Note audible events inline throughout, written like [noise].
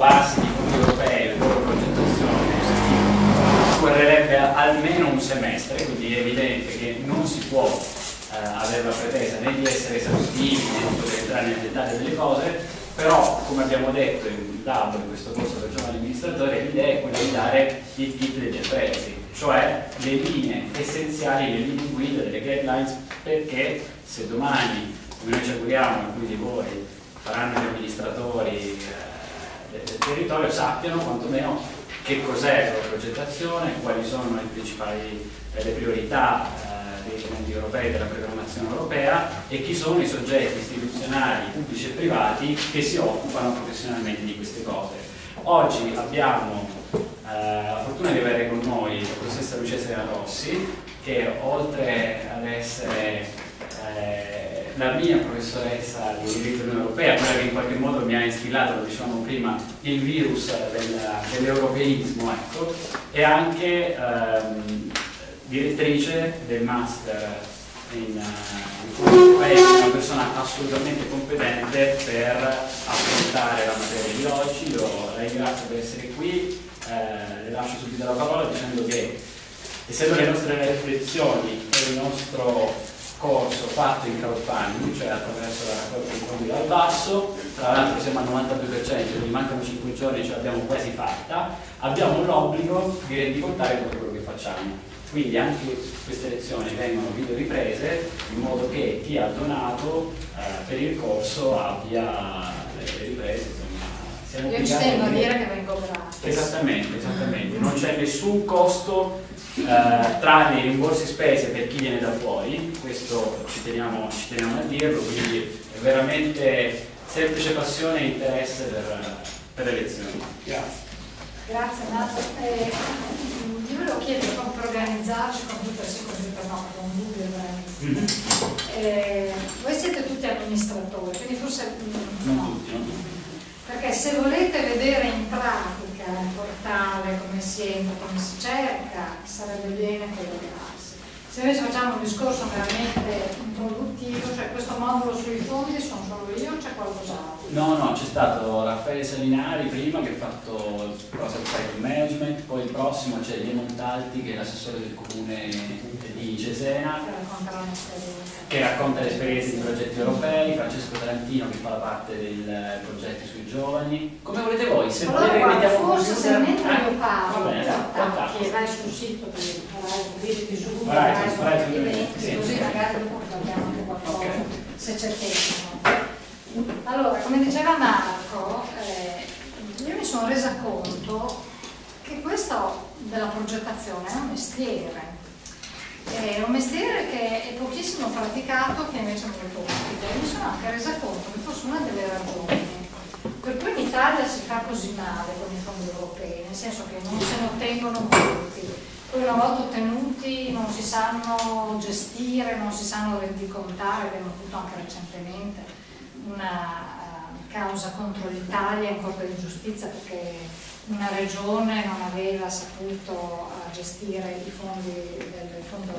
occuparsi di fondi europei, la loro progettazione, occorrerebbe almeno un semestre, quindi è evidente che non si può eh, avere la pretesa né di essere esaustivi né di poter entrare nel dettaglio delle cose, però come abbiamo detto in DAB, in questo corso per giovani amministratori, l'idea è quella di dare il kit degli attrezzi, cioè le linee essenziali, le linee guida, delle guidelines, perché se domani, come noi ci auguriamo, alcuni di voi faranno gli amministratori eh, del territorio, sappiano quantomeno che cos'è la progettazione, quali sono le principali le priorità eh, dei fondi europei della programmazione europea e chi sono i soggetti istituzionali, pubblici e privati che si occupano professionalmente di queste cose. Oggi abbiamo eh, la fortuna di avere con noi la professoressa Lucia Serena Rossi che oltre ad essere eh, la mia professoressa di diritto dell'Unione Europea, quella che in qualche modo mi ha instillato, lo dicevamo prima, il virus del, dell'europeismo, ecco, e anche ehm, direttrice del master in, in una persona assolutamente competente per affrontare la materia di oggi. Io la ringrazio per essere qui, eh, le lascio subito la parola dicendo che essendo le nostre lezioni e il nostro corso fatto in crowdfunding, cioè attraverso la raccolta di fondi dal basso, tra l'altro siamo al 92%, quindi mancano 5 giorni, ce l'abbiamo quasi fatta, abbiamo l'obbligo di rendicontare tutto quello che facciamo. Quindi anche queste lezioni vengono video riprese in modo che chi ha donato eh, per il corso abbia le riprese. Insomma, Io ci tengo a dire che vengo gratis. Esattamente, esattamente. Non c'è nessun costo eh, tranne i rimborsi spese per chi viene da fuori, questo ci teniamo, ci teniamo, a dirlo, quindi è veramente semplice passione e interesse per, per le lezioni. Grazie. Grazie Nato. Eh, io volevo chiedere come per organizzarci, computer sì, computer no, con veramente. Mm eh, voi siete tutti amministratori, quindi forse... Non no. tutti, non tutti. Perché se volete vedere in pratica portale, come si entra, come si cerca, sarebbe bene collegarsi. Se invece facciamo un discorso veramente introduttivo, cioè questo modulo sui fondi sono solo io o c'è qualcos'altro? No, no, c'è stato Raffaele Salinari prima che ha fatto cosa del cycle management, poi il prossimo c'è Lia Montalti che è l'assessore del comune di Cesena che racconta l'esperienza di progetti europei, Francesco Tarantino che fa la parte dei progetti sui giovani. Come volete voi, se allora, volete guarda, forse se mentre io parlo, bene, che vai sul sito, Google, vai su eventi, così magari dopo abbiamo anche qualcosa, okay. se c'è tempo. Allora, come diceva Marco, eh, io mi sono resa conto che questo della progettazione è un mestiere. È un mestiere che è pochissimo praticato, che invece è molto utile. Mi sono anche resa conto che forse una delle ragioni per cui in Italia si fa così male con i fondi europei, nel senso che non se ne ottengono molti, poi una volta ottenuti non si sanno gestire, non si sanno rendicontare, abbiamo avuto anche recentemente una uh, causa contro l'Italia in Corte di Giustizia perché una regione non aveva saputo uh, gestire i fondi del fondo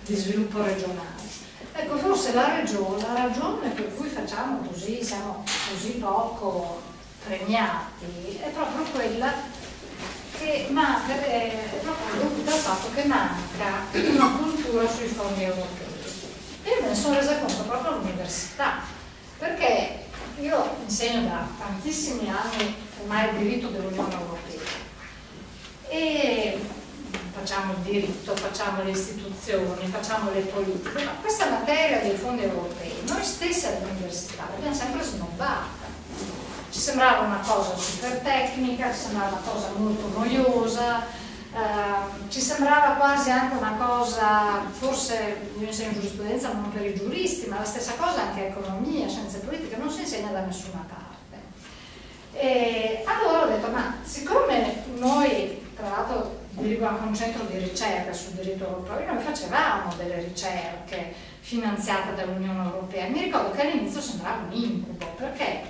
di sviluppo regionale. Ecco, forse la ragione, la ragione per cui facciamo così, siamo così poco premiati, è proprio quella che manca, è proprio dovuta fatto che manca una cultura sui fondi europei. Io me ne sono resa conto proprio all'università, perché io insegno da tantissimi anni ormai il diritto dell'Unione Europea e facciamo il diritto, facciamo le istituzioni, facciamo le politiche, ma questa materia dei fondi europei, noi stessi all'università l'abbiamo sempre snobbata. Ci sembrava una cosa super tecnica, ci sembrava una cosa molto noiosa, Uh, ci sembrava quasi anche una cosa, forse io insegno giurisprudenza non per i giuristi, ma la stessa cosa anche economia, scienze politiche, non si insegna da nessuna parte. E allora ho detto, ma siccome noi, tra l'altro dirigo anche un centro di ricerca sul diritto europeo, noi facevamo delle ricerche finanziate dall'Unione Europea, mi ricordo che all'inizio sembrava un incubo, perché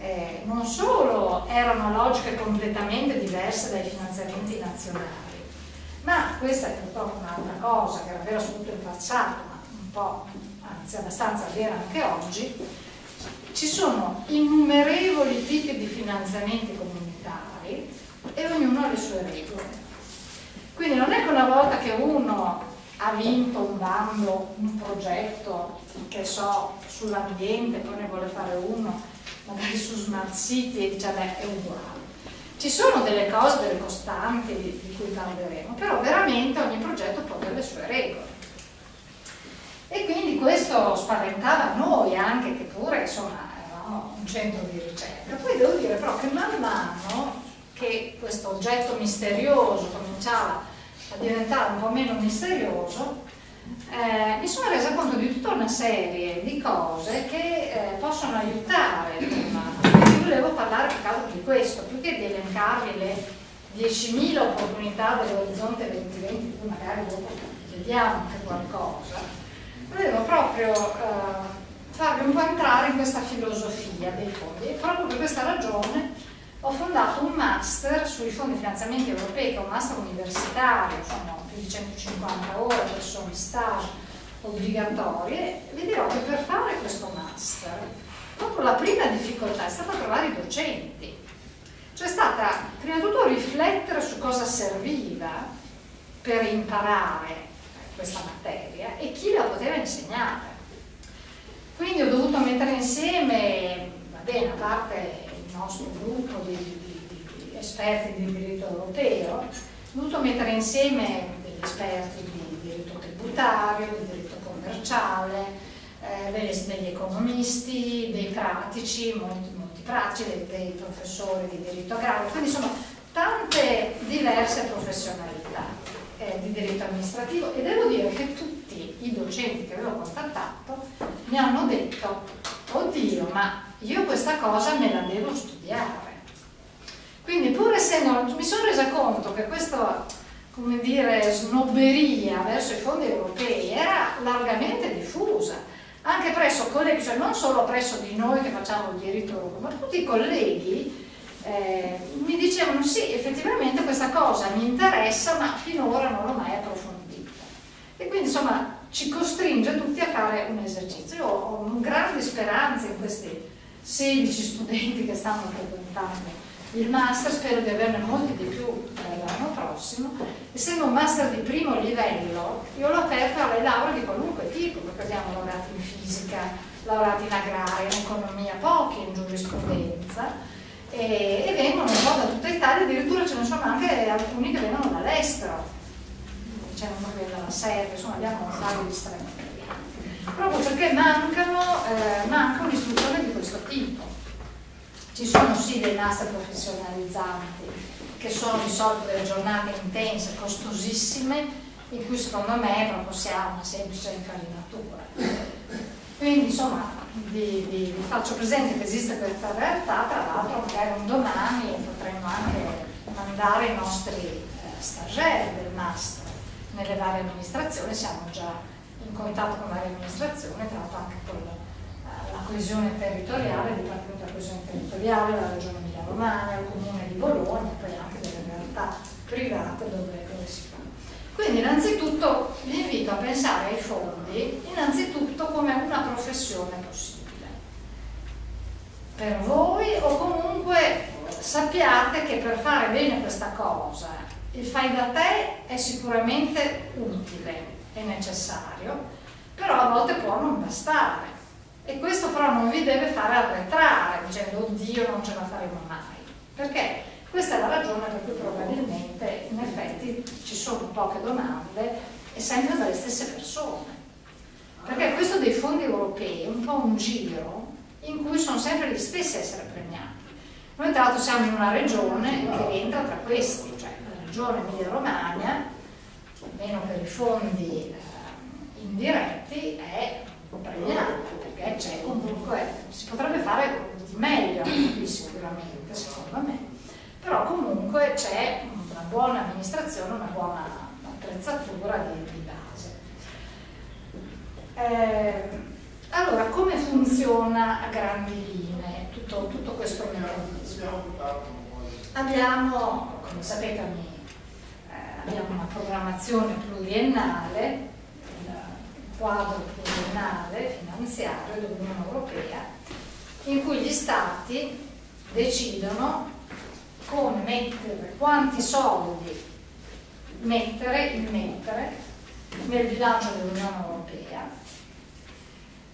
eh, non solo erano logiche completamente diverse dai finanziamenti nazionali, ma questa è purtroppo un'altra cosa che era vera soprattutto in passato, ma un po', anzi abbastanza vera anche oggi, ci sono innumerevoli tipi di finanziamenti comunitari e ognuno ha le sue regole. Quindi non è che una volta che uno ha vinto un bando, un progetto, che so, sull'ambiente, poi ne vuole fare uno, magari su Smart City e dice beh è uguale. Ci sono delle cose, delle costanti di cui parleremo, però veramente ogni progetto avere le sue regole. E quindi questo spaventava noi anche, che pure insomma eravamo un centro di ricerca. Poi devo dire però che man mano che questo oggetto misterioso cominciava a diventare un po' meno misterioso, eh, mi sono resa conto di tutta una serie di cose che eh, possono aiutare quindi volevo parlare più che di questo, più che di elencarvi le 10.000 opportunità dell'orizzonte 2020, poi magari dopo vediamo anche qualcosa, volevo proprio eh, farvi un po' entrare in questa filosofia dei fondi. E proprio per questa ragione ho fondato un master sui fondi di finanziamento europei, che è un master universitario, sono più di 150 ore, per sono stage obbligatorie. Vi dirò che per fare questo master, proprio la prima difficoltà è stata trovare i docenti. Cioè è stata prima di tutto riflettere su cosa serviva per imparare questa materia e chi la poteva insegnare. Quindi ho dovuto mettere insieme, va bene, a parte nostro gruppo di, di, di, esperti di diritto europeo, ho dovuto mettere insieme degli esperti di diritto tributario, di diritto commerciale, eh, degli, degli, economisti, dei pratici, molti, molti pratici, dei, dei, professori di diritto agrario, quindi sono tante diverse professionalità eh, di diritto amministrativo. E devo dire che tutti i docenti che avevo contattato mi hanno detto, oddio, ma io questa cosa me la devo studiare. Quindi pur essendo, mi sono resa conto che questa, come dire, snobberia verso i fondi europei era largamente diffusa, anche presso colleghi, cioè non solo presso di noi che facciamo il diritto europeo, ma tutti i colleghi eh, mi dicevano sì, effettivamente questa cosa mi interessa, ma finora non l'ho mai approfondita. E quindi insomma ci costringe tutti a fare un esercizio. Io ho grandi speranze in questi 16 studenti che stanno frequentando il master, spero di averne molti di più l'anno prossimo. Essendo un master di primo livello, io l'ho aperto alle lauree di qualunque tipo, perché abbiamo laureati in fisica, laureati in agraria, in economia, pochi in giurisprudenza, e, e vengono un po' da tutta Italia, addirittura ce ne sono anche alcuni che vengono dall'estero, c'è uno che viene dalla Serbia, insomma abbiamo vari stranieri proprio perché mancano, eh, manca un'istruzione di questo tipo. Ci sono sì dei master professionalizzanti che sono di solito delle giornate intense, costosissime, in cui secondo me proprio si ha una semplice infarinatura. Quindi insomma vi, vi, vi, faccio presente che esiste questa realtà, tra l'altro magari un domani potremmo anche mandare i nostri eh, stagiairi del master nelle varie amministrazioni, siamo già in contatto con varie tra l'altro anche con la, eh, la coesione territoriale, il Dipartimento della coesione territoriale, la Regione Emilia Romagna, il Comune di Bologna, poi anche delle realtà private dove, dove si fa. Quindi innanzitutto vi invito a pensare ai fondi innanzitutto come una professione possibile. Per voi o comunque sappiate che per fare bene questa cosa il fai da te è sicuramente utile, è necessario, però a volte può non bastare. E questo però non vi deve fare arretrare dicendo oddio non ce la faremo mai. Perché questa è la ragione per cui probabilmente in effetti ci sono poche domande e sempre dalle stesse persone. Perché questo dei fondi europei è un po' un giro in cui sono sempre gli stessi a essere premiati. Noi tra l'altro siamo in una regione che rientra tra questi, cioè la regione Emilia-Romagna almeno per i fondi eh, indiretti, è premiata, perché c'è comunque, si potrebbe fare di meglio qui sicuramente, secondo me, però comunque c'è una buona amministrazione, una buona attrezzatura di, di base. Eh, allora, come funziona a grandi linee tutto, tutto questo meccanismo? Abbiamo, come sapete, abbiamo una programmazione pluriennale, il quadro pluriennale finanziario dell'Unione Europea, in cui gli Stati decidono come mettere, quanti soldi mettere, immettere nel bilancio dell'Unione Europea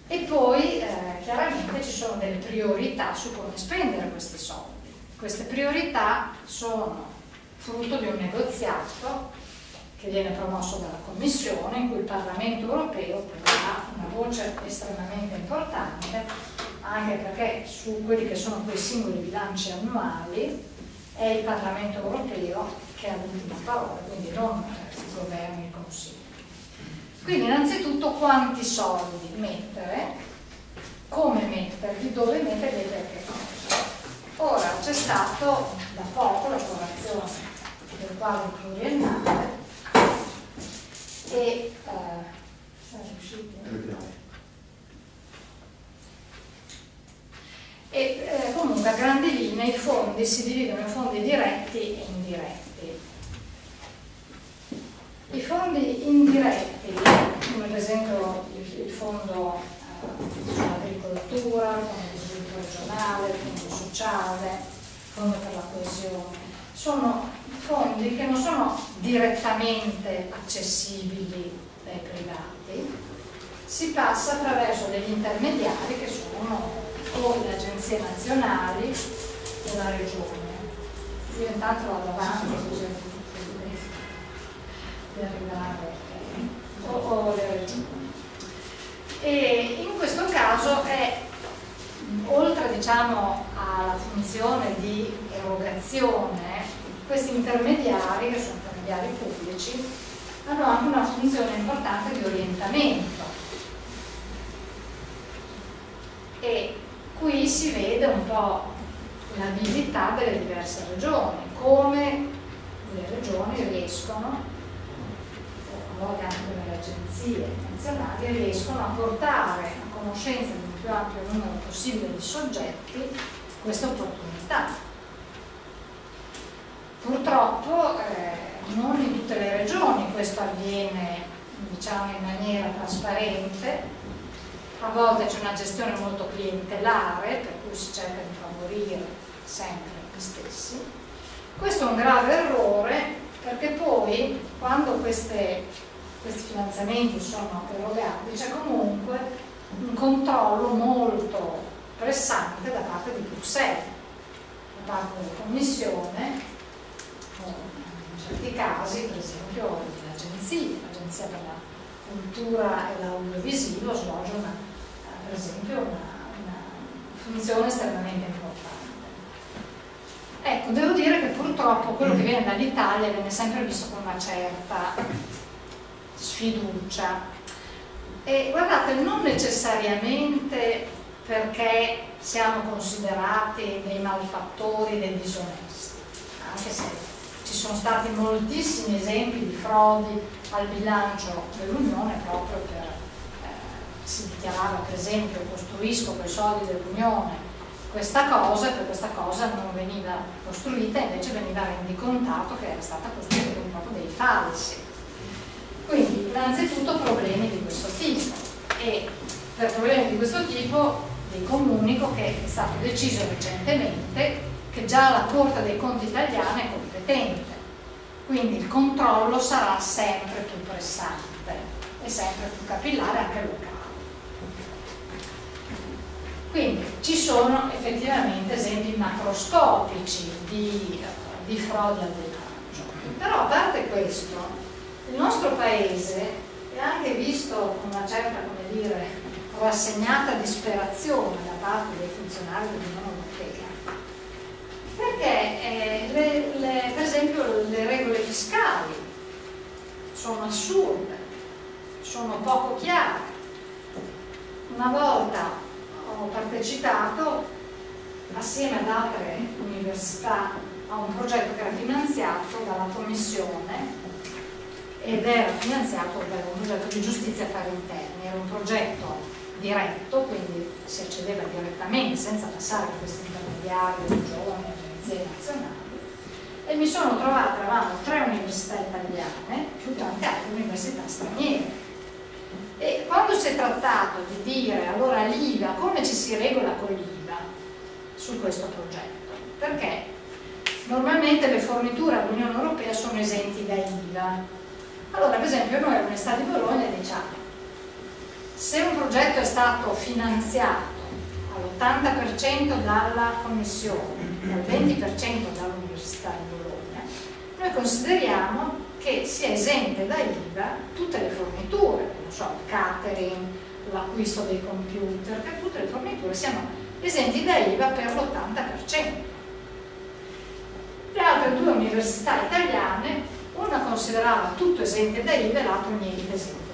e poi eh, chiaramente ci sono delle priorità su come spendere questi soldi. Queste priorità sono frutto di un negoziato che viene promosso dalla Commissione in cui il Parlamento europeo ha una voce estremamente importante anche perché su quelli che sono quei singoli bilanci annuali è il Parlamento europeo che ha l'ultima parola, quindi non il governo e il Consiglio. Quindi innanzitutto quanti soldi mettere, come metterli, dove metterli e perché cosa. Ora c'è stato da poco l'approvazione del quadro pluriennale e eh, e eh, comunque a grandi linee i fondi si dividono in fondi diretti e indiretti. I fondi indiretti, come per esempio il, il fondo eh, sull'agricoltura, il fondo di sviluppo regionale, il fondo sociale, il fondo per la coesione, sono fondi che non sono direttamente accessibili dai privati, si passa attraverso degli intermediari che sono o le agenzie nazionali o la regione. Io intanto vado avanti così di arrivare o, o le regioni. E in questo caso è oltre diciamo, alla funzione di erogazione, questi intermediari, che sono intermediari pubblici, hanno anche una funzione importante di orientamento. E qui si vede un po' l'abilità delle diverse regioni, come le regioni riescono a volte anche le agenzie nazionali, riescono a portare a conoscenza di un più ampio numero possibile di soggetti questa opportunità. Purtroppo eh, non in tutte le regioni questo avviene diciamo, in maniera trasparente, a volte c'è una gestione molto clientelare per cui si cerca di favorire sempre gli stessi. Questo è un grave errore perché poi quando queste questi finanziamenti sono erogati, c'è comunque un controllo molto pressante da parte di Bruxelles, da parte della Commissione, in certi casi, per esempio, dell'agenzia, l'Agenzia per la cultura e l'audiovisivo svolge una, per esempio una, una funzione estremamente importante. Ecco, devo dire che purtroppo quello che viene dall'Italia viene sempre visto con una certa sfiducia. E guardate, non necessariamente perché siamo considerati dei malfattori, dei disonesti, anche se ci sono stati moltissimi esempi di frodi al bilancio dell'Unione proprio per, eh, si dichiarava per esempio costruisco con i soldi dell'Unione questa cosa e per questa cosa non veniva costruita invece veniva rendicontato che era stata costruita con proprio dei falsi. Quindi innanzitutto problemi di questo tipo. E per problemi di questo tipo vi comunico che è stato deciso recentemente che già la Corte dei Conti italiana è competente, quindi il controllo sarà sempre più pressante e sempre più capillare anche locale. Quindi ci sono effettivamente esempi macroscopici di, di frode al bilancio, però a parte questo il nostro paese è anche visto con una certa, come dire, rassegnata disperazione da parte dei funzionari dell'Unione perché eh, le, le, per esempio le regole fiscali sono assurde, sono poco chiare. Una volta ho partecipato assieme ad altre università a un progetto che era finanziato dalla Commissione ed era finanziato da un progetto di giustizia affari interni, era un progetto diretto, quindi si accedeva direttamente senza passare per questi intermediari, regioni, agenzie nazionali e mi sono trovata, eravamo tre università italiane più tante altre università straniere e quando si è trattato di dire allora l'IVA, come ci si regola con l'IVA su questo progetto? perché normalmente le forniture all'Unione Europea sono esenti da IVA. Allora, per esempio, noi all'Università di Bologna diciamo se un progetto è stato finanziato all'80% dalla Commissione al 20% dall'Università di Bologna, noi consideriamo che sia esente da IVA tutte le forniture, non so, il catering, l'acquisto dei computer, che tutte le forniture siano esenti da IVA per l'80%. Le altre due università italiane, una considerava tutto esente da IVA e l'altra niente esente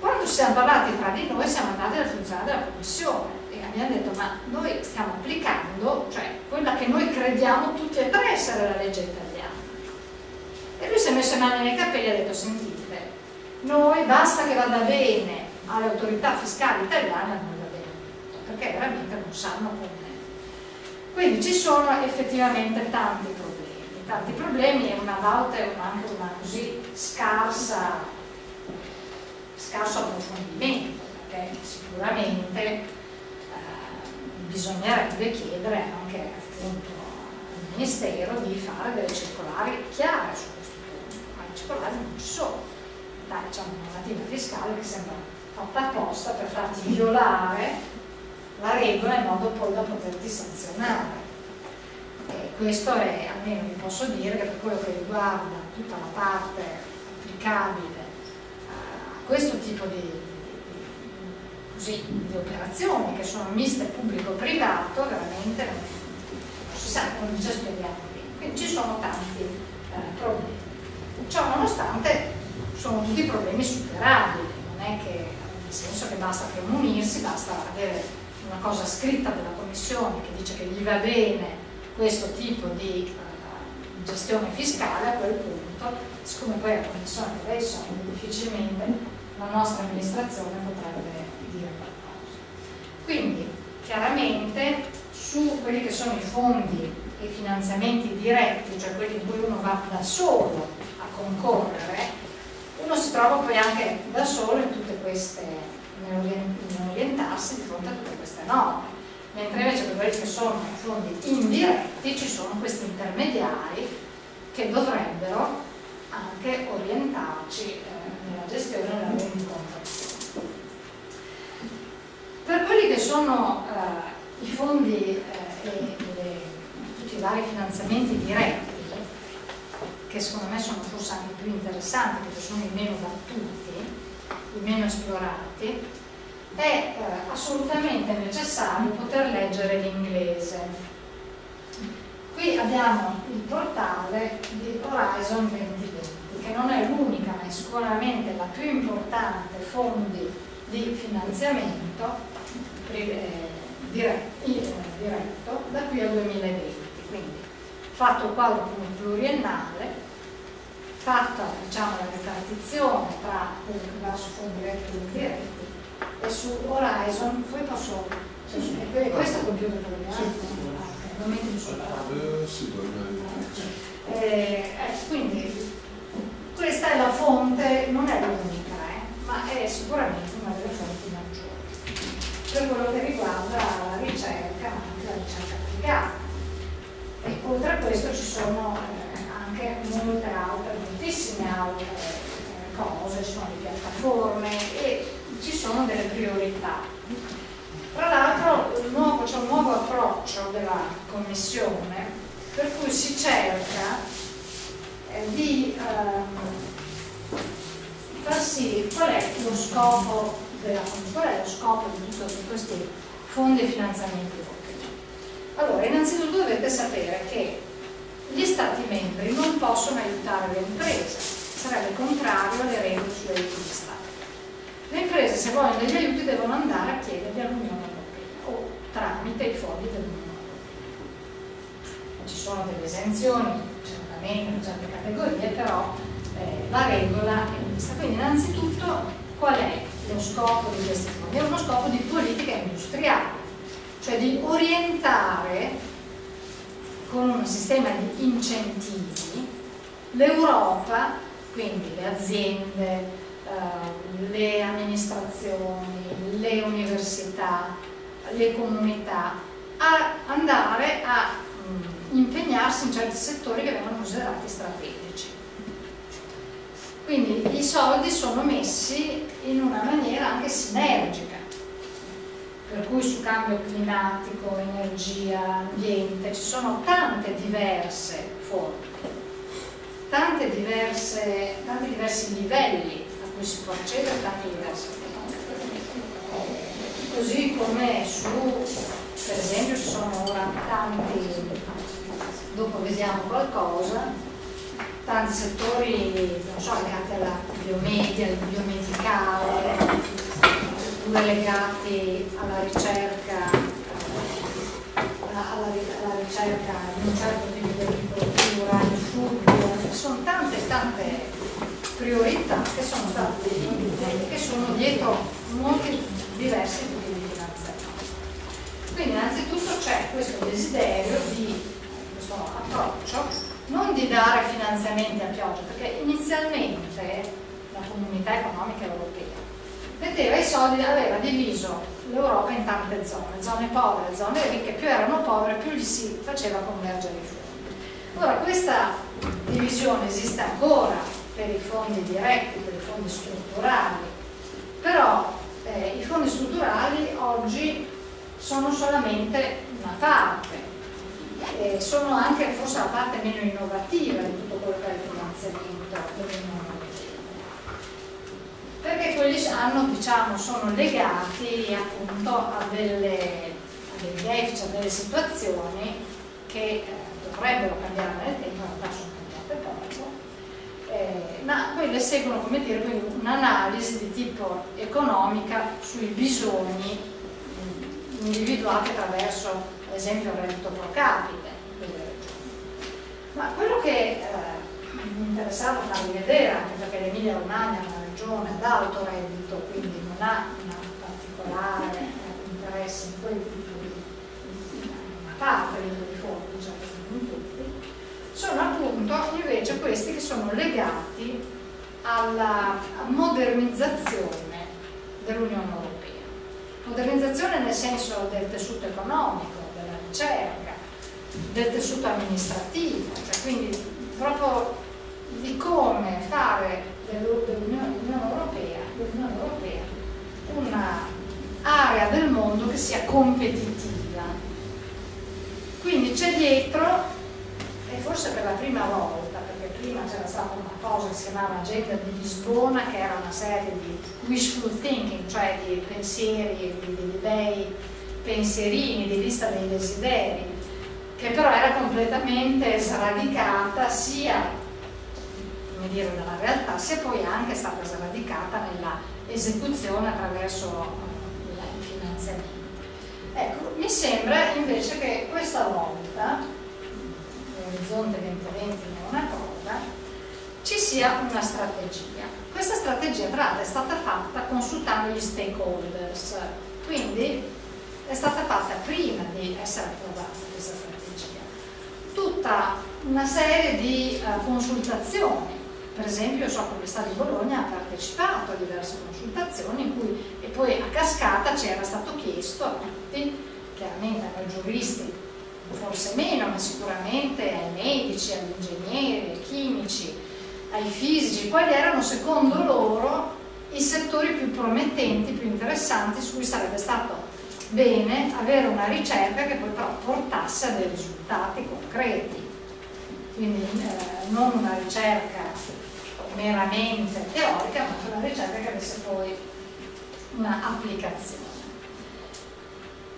quando ci siamo parlati tra di noi siamo andati dal funzionario della commissione e abbiamo detto ma noi stiamo applicando cioè quella che noi crediamo tutti e tre essere la legge italiana. E lui si è messo le mani nei capelli e ha detto sentite noi basta che vada bene alle autorità fiscali italiane non va bene perché veramente non sanno come. Quindi ci sono effettivamente tanti problemi. Tanti problemi e una volta è anche una così scarsa scarso approfondimento, perché sicuramente bisognerebbe chiedere anche appunto, al Ministero di fare delle circolari chiare su questo punto, ma le circolari non ci sono. Dai, c'è una normativa fiscale che sembra fatta apposta per farti violare la regola in modo poi da poterti sanzionare. E questo è, almeno vi posso dire, che per quello che riguarda tutta la parte applicabile questo tipo di, così, di, operazioni che sono miste pubblico-privato veramente non, si sa, come già spieghiamo qui. Quindi ci sono tanti eh, problemi. Ciò nonostante sono tutti problemi superabili, non è che nel senso che basta premunirsi, basta avere una cosa scritta della Commissione che dice che gli va bene questo tipo di uh, gestione fiscale, a quel punto, siccome poi la Commissione deve i soldi, difficilmente la nostra amministrazione potrebbe. Quindi, chiaramente, su quelli che sono i fondi e i finanziamenti diretti, cioè quelli in cui uno va da solo a concorrere, uno si trova poi anche da solo in tutte queste, nell'orientarsi di fronte a tutte queste norme. Mentre invece per quelli che sono fondi indiretti ci sono questi intermediari che dovrebbero anche orientarci eh, nella gestione della rendicontazione. Per quelli che sono eh, i fondi eh, e tutti i vari finanziamenti diretti, che secondo me sono forse anche più interessanti perché sono i meno battuti, i meno esplorati, è eh, assolutamente necessario poter leggere l'inglese. Qui abbiamo il portale di Horizon 2020 che non è l'unica ma è sicuramente la più importante fonte di finanziamento diretto, eh, da qui al 2020. Quindi fatto il quadro pluriennale, fatta diciamo, la ripartizione tra quello che va su fondi diretti e indiretti e su Horizon, poi posso... Cioè, questo è il computer che abbiamo? Sì. Non metti eh, quindi questa è la fonte, non è l'unica, eh, ma è sicuramente una delle fonti maggiori per quello che riguarda la ricerca, anche la ricerca applicata. E oltre a questo ci sono eh, anche molte altre, moltissime altre eh, cose, ci sono le piattaforme e ci sono delle priorità. Tra l'altro c'è un nuovo approccio della Commissione per cui si cerca eh, di ehm, far sì qual è lo scopo della qual è lo scopo di tutti questi fondi e finanziamenti europei. Allora, innanzitutto dovete sapere che gli Stati membri non possono aiutare le imprese, sarebbe contrario alle regole sugli aiuti di Stato. Le imprese se vogliono degli aiuti devono andare a chiederli all'Unione Europea o tramite i fondi dell'Unione Europea. Ci sono delle esenzioni, certamente in certe categorie, però eh, la regola è questa. Quindi innanzitutto qual è lo scopo di questi fondi? È uno scopo di politica industriale, cioè di orientare con un sistema di incentivi l'Europa, quindi le aziende, eh, le amministrazioni, le università, le comunità, a andare a mh, impegnarsi in certi settori che vengono considerati strategici. Quindi i soldi sono messi in una maniera anche sinergica, per cui su cambio climatico, energia, ambiente, ci sono tante diverse forme, tante diverse, tanti diversi livelli a cui si può accedere, tanti diversi così come su, per esempio ci sono ora tanti, dopo vediamo qualcosa, tanti settori non so, legati alla biomedia, al biomedicale, oppure legati alla ricerca, alla, alla ricerca di un certo tipo di agricoltura, il food, sono tante tante priorità che sono state definite che sono dietro molti diversi tipi di finanziamento. Quindi innanzitutto c'è questo desiderio di questo approccio non di dare finanziamenti a pioggia, perché inizialmente la comunità economica europea metteva i soldi, aveva diviso l'Europa in tante zone, zone povere, zone ricche, più erano povere più gli si faceva convergere i fondi. Ora questa divisione esiste ancora per i fondi diretti, per i fondi strutturali, però eh, i fondi strutturali oggi sono solamente una parte eh, sono anche forse la parte meno innovativa di tutto quello che è il finanziamento dell'Unione Europea. Perché quelli hanno, diciamo, sono legati appunto a, delle, a dei deficit, a delle situazioni che eh, dovrebbero cambiare nel tempo, in realtà sono cambiate poco, eh, ma quelle seguono come dire un'analisi di tipo economica sui bisogni individuati attraverso esempio reddito pro capite delle regioni. Ma quello che eh, mi interessava farvi vedere, anche perché l'Emilia Romagna è una regione ad alto reddito, quindi non ha un particolare eh, interesse in quel tipo di, una parte dei fondi, diciamo, non tutti, sono appunto invece questi che sono legati alla modernizzazione dell'Unione Europea. Modernizzazione nel senso del tessuto economico, ricerca, del tessuto amministrativo, cioè quindi proprio di come fare dell'Unione Europea, Europea un'area del mondo che sia competitiva. Quindi c'è dietro, e forse per la prima volta, perché prima c'era stata una cosa che si chiamava Agenda di Lisbona, che era una serie di wishful thinking, cioè di pensieri, di, di idee pensierini, di lista dei desideri, che però era completamente sradicata sia dire, dalla realtà, sia poi anche stata sradicata nella esecuzione attraverso il finanziamento. Ecco, mi sembra invece che questa volta, l'orizzonte 2020 è una cosa, ci sia una strategia. Questa strategia tra l'altro è stata fatta consultando gli stakeholders, quindi è stata fatta prima di essere approvata questa strategia. Tutta una serie di uh, consultazioni, per esempio so che l'Università di Bologna ha partecipato a diverse consultazioni in cui e poi a cascata ci era stato chiesto a tutti, chiaramente ai giuristi, forse meno, ma sicuramente ai medici, agli ingegneri, ai chimici, ai fisici, quali erano secondo loro i settori più promettenti, più interessanti su cui sarebbe stato bene avere una ricerca che poi però portasse a dei risultati concreti, quindi eh, non una ricerca meramente teorica, ma una ricerca che avesse poi un'applicazione.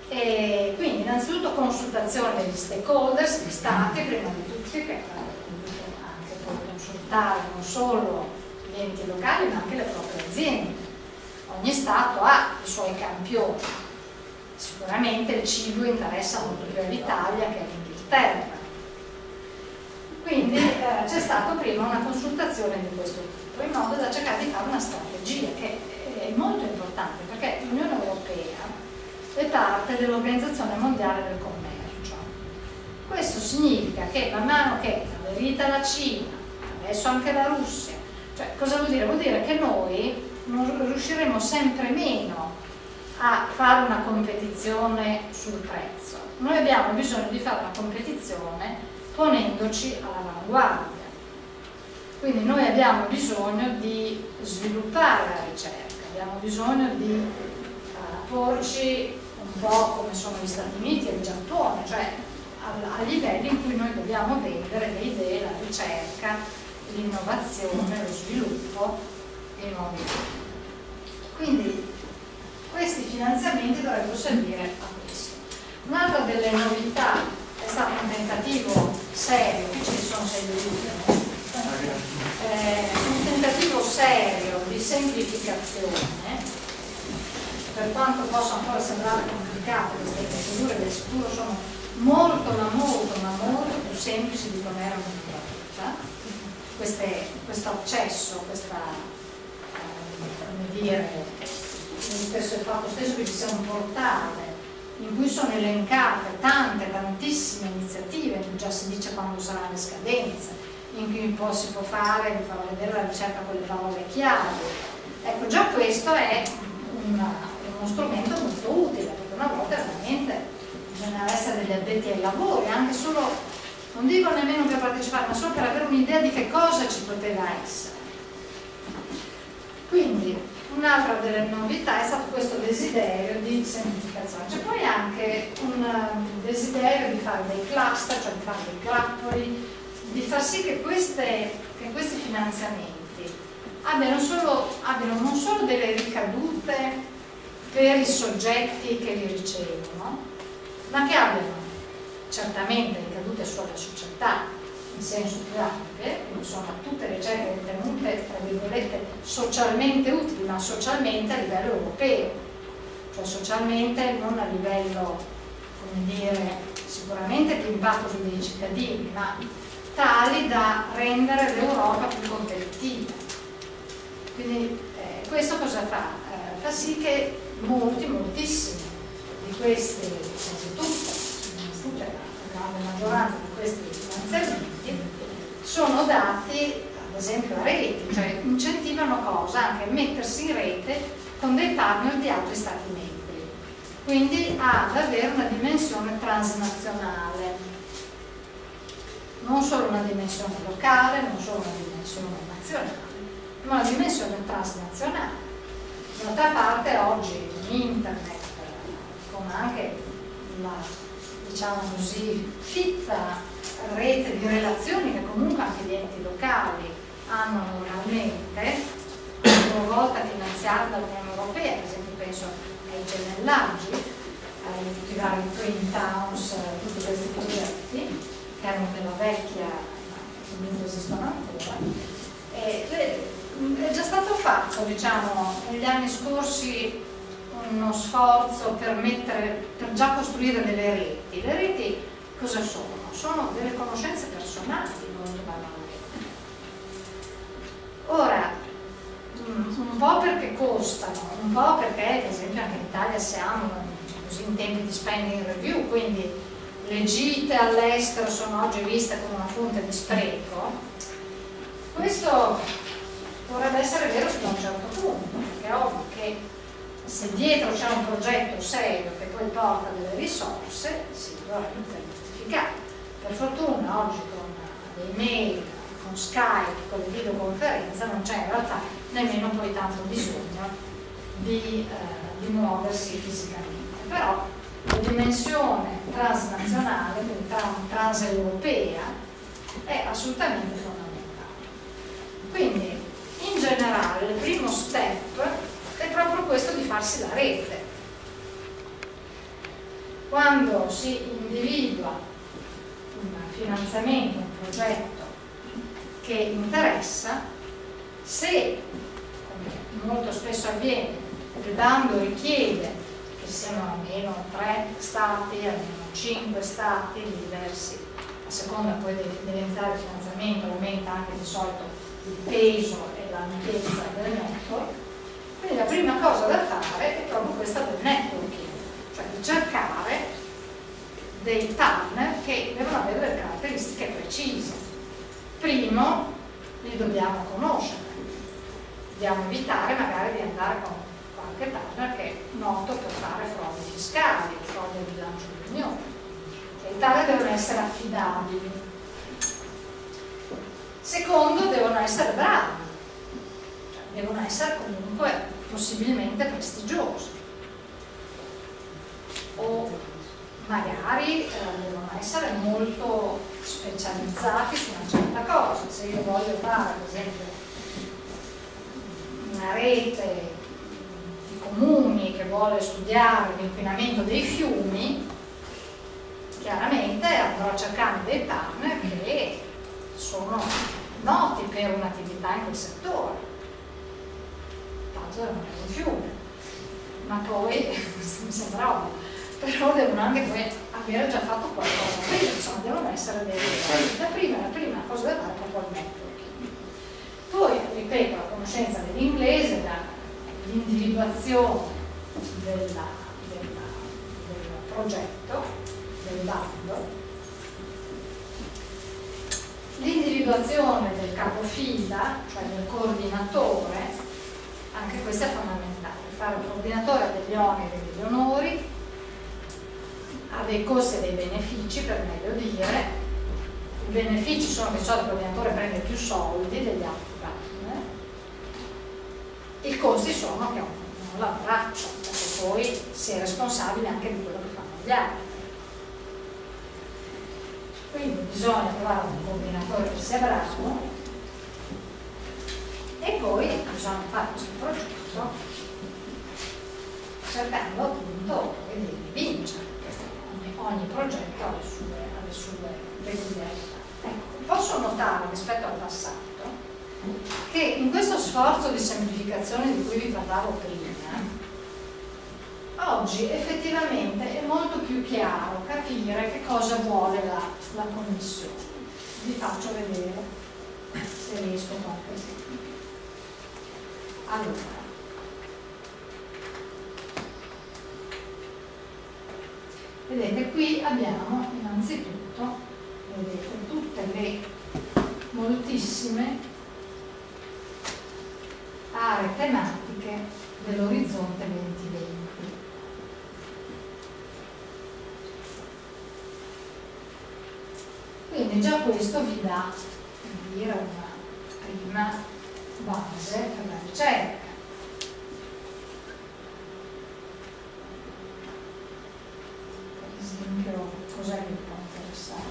Quindi innanzitutto consultazione degli stakeholders, gli stati prima di tutti, che anche poi consultare non solo gli enti locali ma anche le proprie aziende. Ogni Stato ha i suoi campioni, Sicuramente il cibo interessa molto più all'Italia che all'Inghilterra. Quindi eh, c'è stata prima una consultazione di questo tipo, in modo da cercare di fare una strategia che è molto importante perché l'Unione Europea è parte dell'Organizzazione Mondiale del Commercio. Questo significa che man mano che aderita la Cina, adesso anche la Russia, cioè cosa vuol dire? Vuol dire che noi riusciremo sempre meno a fare una competizione sul prezzo. noi abbiamo bisogno di fare una competizione ponendoci all'avanguardia. Quindi noi abbiamo bisogno di sviluppare la ricerca, abbiamo bisogno di uh, porci un po' come sono gli Stati Uniti e il Giappone, cioè a, a livelli in cui noi dobbiamo vendere le idee, la ricerca, l'innovazione, lo sviluppo dei nuovi Quindi questi finanziamenti dovrebbero servire a questo. Un'altra delle novità è stato un tentativo serio, qui ci sono sei vedute, eh, un tentativo serio di semplificazione per quanto possa ancora sembrare complicate queste procedure del sicuro sono molto ma molto ma molto più semplici di come erano una volta questo accesso, questa eh, come dire stesso, il fatto stesso che ci sia un portale in cui sono elencate tante, tantissime iniziative, già si dice quando saranno le scadenze, in cui si può fare, vi farò vedere la ricerca con le parole chiave. Ecco, già questo è una, uno strumento molto utile, perché una volta veramente bisognava essere degli addetti ai lavori, anche solo, non dico nemmeno per partecipare, ma solo per avere un'idea di che cosa ci poteva essere. Quindi, un'altra delle novità è stato questo desiderio di semplificazione. C'è poi anche un desiderio di fare dei cluster, cioè di fare dei grappoli, di far sì che, queste, che questi finanziamenti abbiano, solo, abbiano non solo delle ricadute per i soggetti che li ricevono, ma che abbiano certamente ricadute sulla società in senso più ampio, sono tutte ricerche ritenute, tra virgolette, socialmente utili, ma socialmente a livello europeo, cioè socialmente non a livello, come dire, sicuramente di impatto su dei cittadini, ma tali da rendere l'Europa più competitiva. Quindi eh, questo cosa fa? Eh, fa sì che molti, moltissimi di questi, quasi tutti, la maggioranza di questi finanziamenti sono dati ad esempio a reti, cioè incentivano cosa? Anche mettersi in rete con dei partner di altri stati membri, quindi ad avere una dimensione transnazionale, non solo una dimensione locale, non solo una dimensione nazionale, ma una dimensione transnazionale. D'altra parte oggi internet con anche la diciamo così fitta rete di relazioni che comunque anche gli enti locali hanno normalmente, a volta finanziata dall'Unione Europea, ad esempio penso ai gemellaggi, ai tutti i vari Twin Towns, tutti questi progetti che erano della vecchia, comunque esistono ancora. E, è già stato fatto, diciamo, negli anni scorsi uno sforzo per, mettere, per già costruire delle reti. Le reti cosa sono? Sono delle conoscenze personali molto banalmente. Ora, un po' perché costano, un po' perché ad esempio anche in Italia siamo così in tempi di spending review, quindi le gite all'estero sono oggi viste come una fonte di spreco, questo dovrebbe essere vero fino a un certo punto, perché è ovvio che se dietro c'è un progetto serio che poi porta delle risorse, si dovrebbe giustificare. Per fortuna oggi con dei mail, con Skype, con le videoconferenze non c'è in realtà nemmeno poi tanto bisogno di, eh, di muoversi fisicamente. Però la dimensione transnazionale, quindi transeuropea, è assolutamente fondamentale. Quindi in generale il primo step è proprio questo di farsi la rete. Quando si individua un finanziamento, un progetto che interessa, se, come molto spesso avviene, il bando richiede che siano almeno tre stati, almeno cinque stati diversi, a seconda poi dell'entità del finanziamento aumenta anche di solito il peso e l'ampiezza del network, quindi la prima cosa da fare è proprio questa del networking, cioè di cercare dei partner che devono avere delle caratteristiche precise. Primo, li dobbiamo conoscere, dobbiamo evitare magari di andare con qualche partner che è noto per fare frodi fiscali, frodi di bilancio dell'Unione. e tale devono essere affidabili. Secondo, devono essere bravi, devono essere comunque possibilmente prestigiosi o magari eh, devono essere molto specializzati su una certa cosa. Se io voglio fare, ad esempio, una rete di comuni che vuole studiare l'inquinamento dei fiumi, chiaramente andrò a cercare dei partner che sono noti per un'attività in quel settore. Tanto non è un fiume, ma poi [laughs] mi sembra ovvio però devono anche poi avere già fatto qualcosa, quindi insomma devono essere dei La prima, la prima cosa da fare è proprio il networking. Poi, ripeto, la conoscenza dell'inglese, l'individuazione del progetto, del bando, l'individuazione del capofila, cioè del coordinatore, anche questo è fondamentale, fare il coordinatore degli oneri e degli onori, ha dei costi e dei benefici, per meglio dire. I benefici sono che il coordinatore prende più soldi degli altri partner. I costi sono che non lavoraccia, perché poi si è responsabile anche di quello che fanno gli altri. Quindi bisogna trovare un coordinatore che sia bravo e poi bisogna fare questo progetto cercando appunto di vincere ogni progetto ha le sue, ha le sue peculiarità. Ecco, posso notare rispetto al passato che in questo sforzo di semplificazione di cui vi parlavo prima, oggi effettivamente è molto più chiaro capire che cosa vuole la, la Commissione. Vi faccio vedere se riesco qualche esempio. Allora, Vedete, qui abbiamo innanzitutto, vedete, tutte le moltissime aree tematiche dell'orizzonte 2020. Quindi già questo vi dà dire, una prima base per la ricerca. esempio, cos'è che può interessare?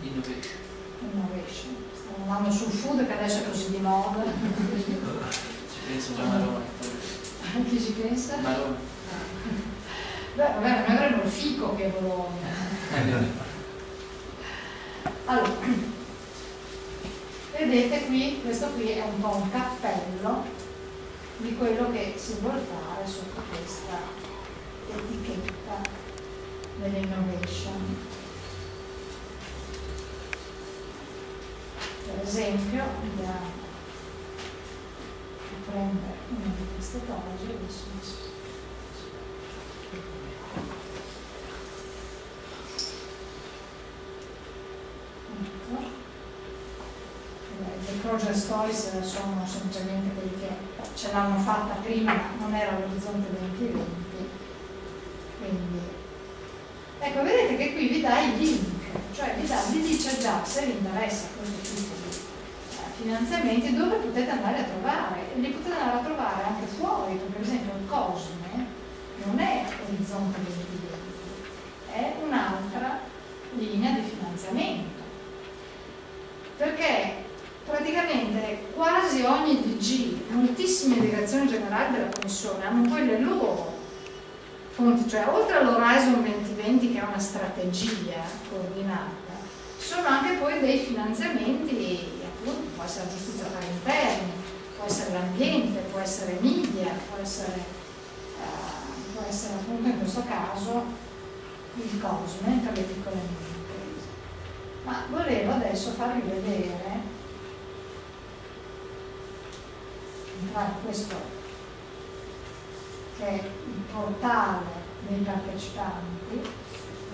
Innovation. Innovation. Stiamo andando sul food che adesso è così di moda. ci pensa già Marone. Chi ci pensa? Marone. Beh, vabbè, noi avremmo il fico che è Bologna. [laughs] Allora, vedete qui, questo qui è un po' un cappello di quello che si vuole fare sotto questa etichetta dell'innovation. Per esempio, andiamo a prendere una di queste cose, adesso ecco. Project stories sono semplicemente quelli che ce l'hanno fatta prima, non era l'orizzonte 2020 quindi, ecco, vedete che qui vi dà i link, cioè vi, dà, vi dice già se vi interessa questo tipo di eh, finanziamenti dove potete andare a trovare. Li potete andare a trovare anche fuori, per esempio il Cosme non è Orizzonte 2020, è un'altra linea di finanziamento. Perché praticamente quasi ogni DG, moltissime direzioni generali della Commissione hanno quelle loro fonti, cioè oltre all'Horizon 2020 che è una strategia coordinata, sono anche poi dei finanziamenti, appunto, può essere la giustizia per interni, può essere l'ambiente, può essere media, può essere, uh, può essere appunto in questo caso il COSME per le piccole e medie imprese. Ma volevo adesso farvi vedere, entrare questo che è il portale dei partecipanti,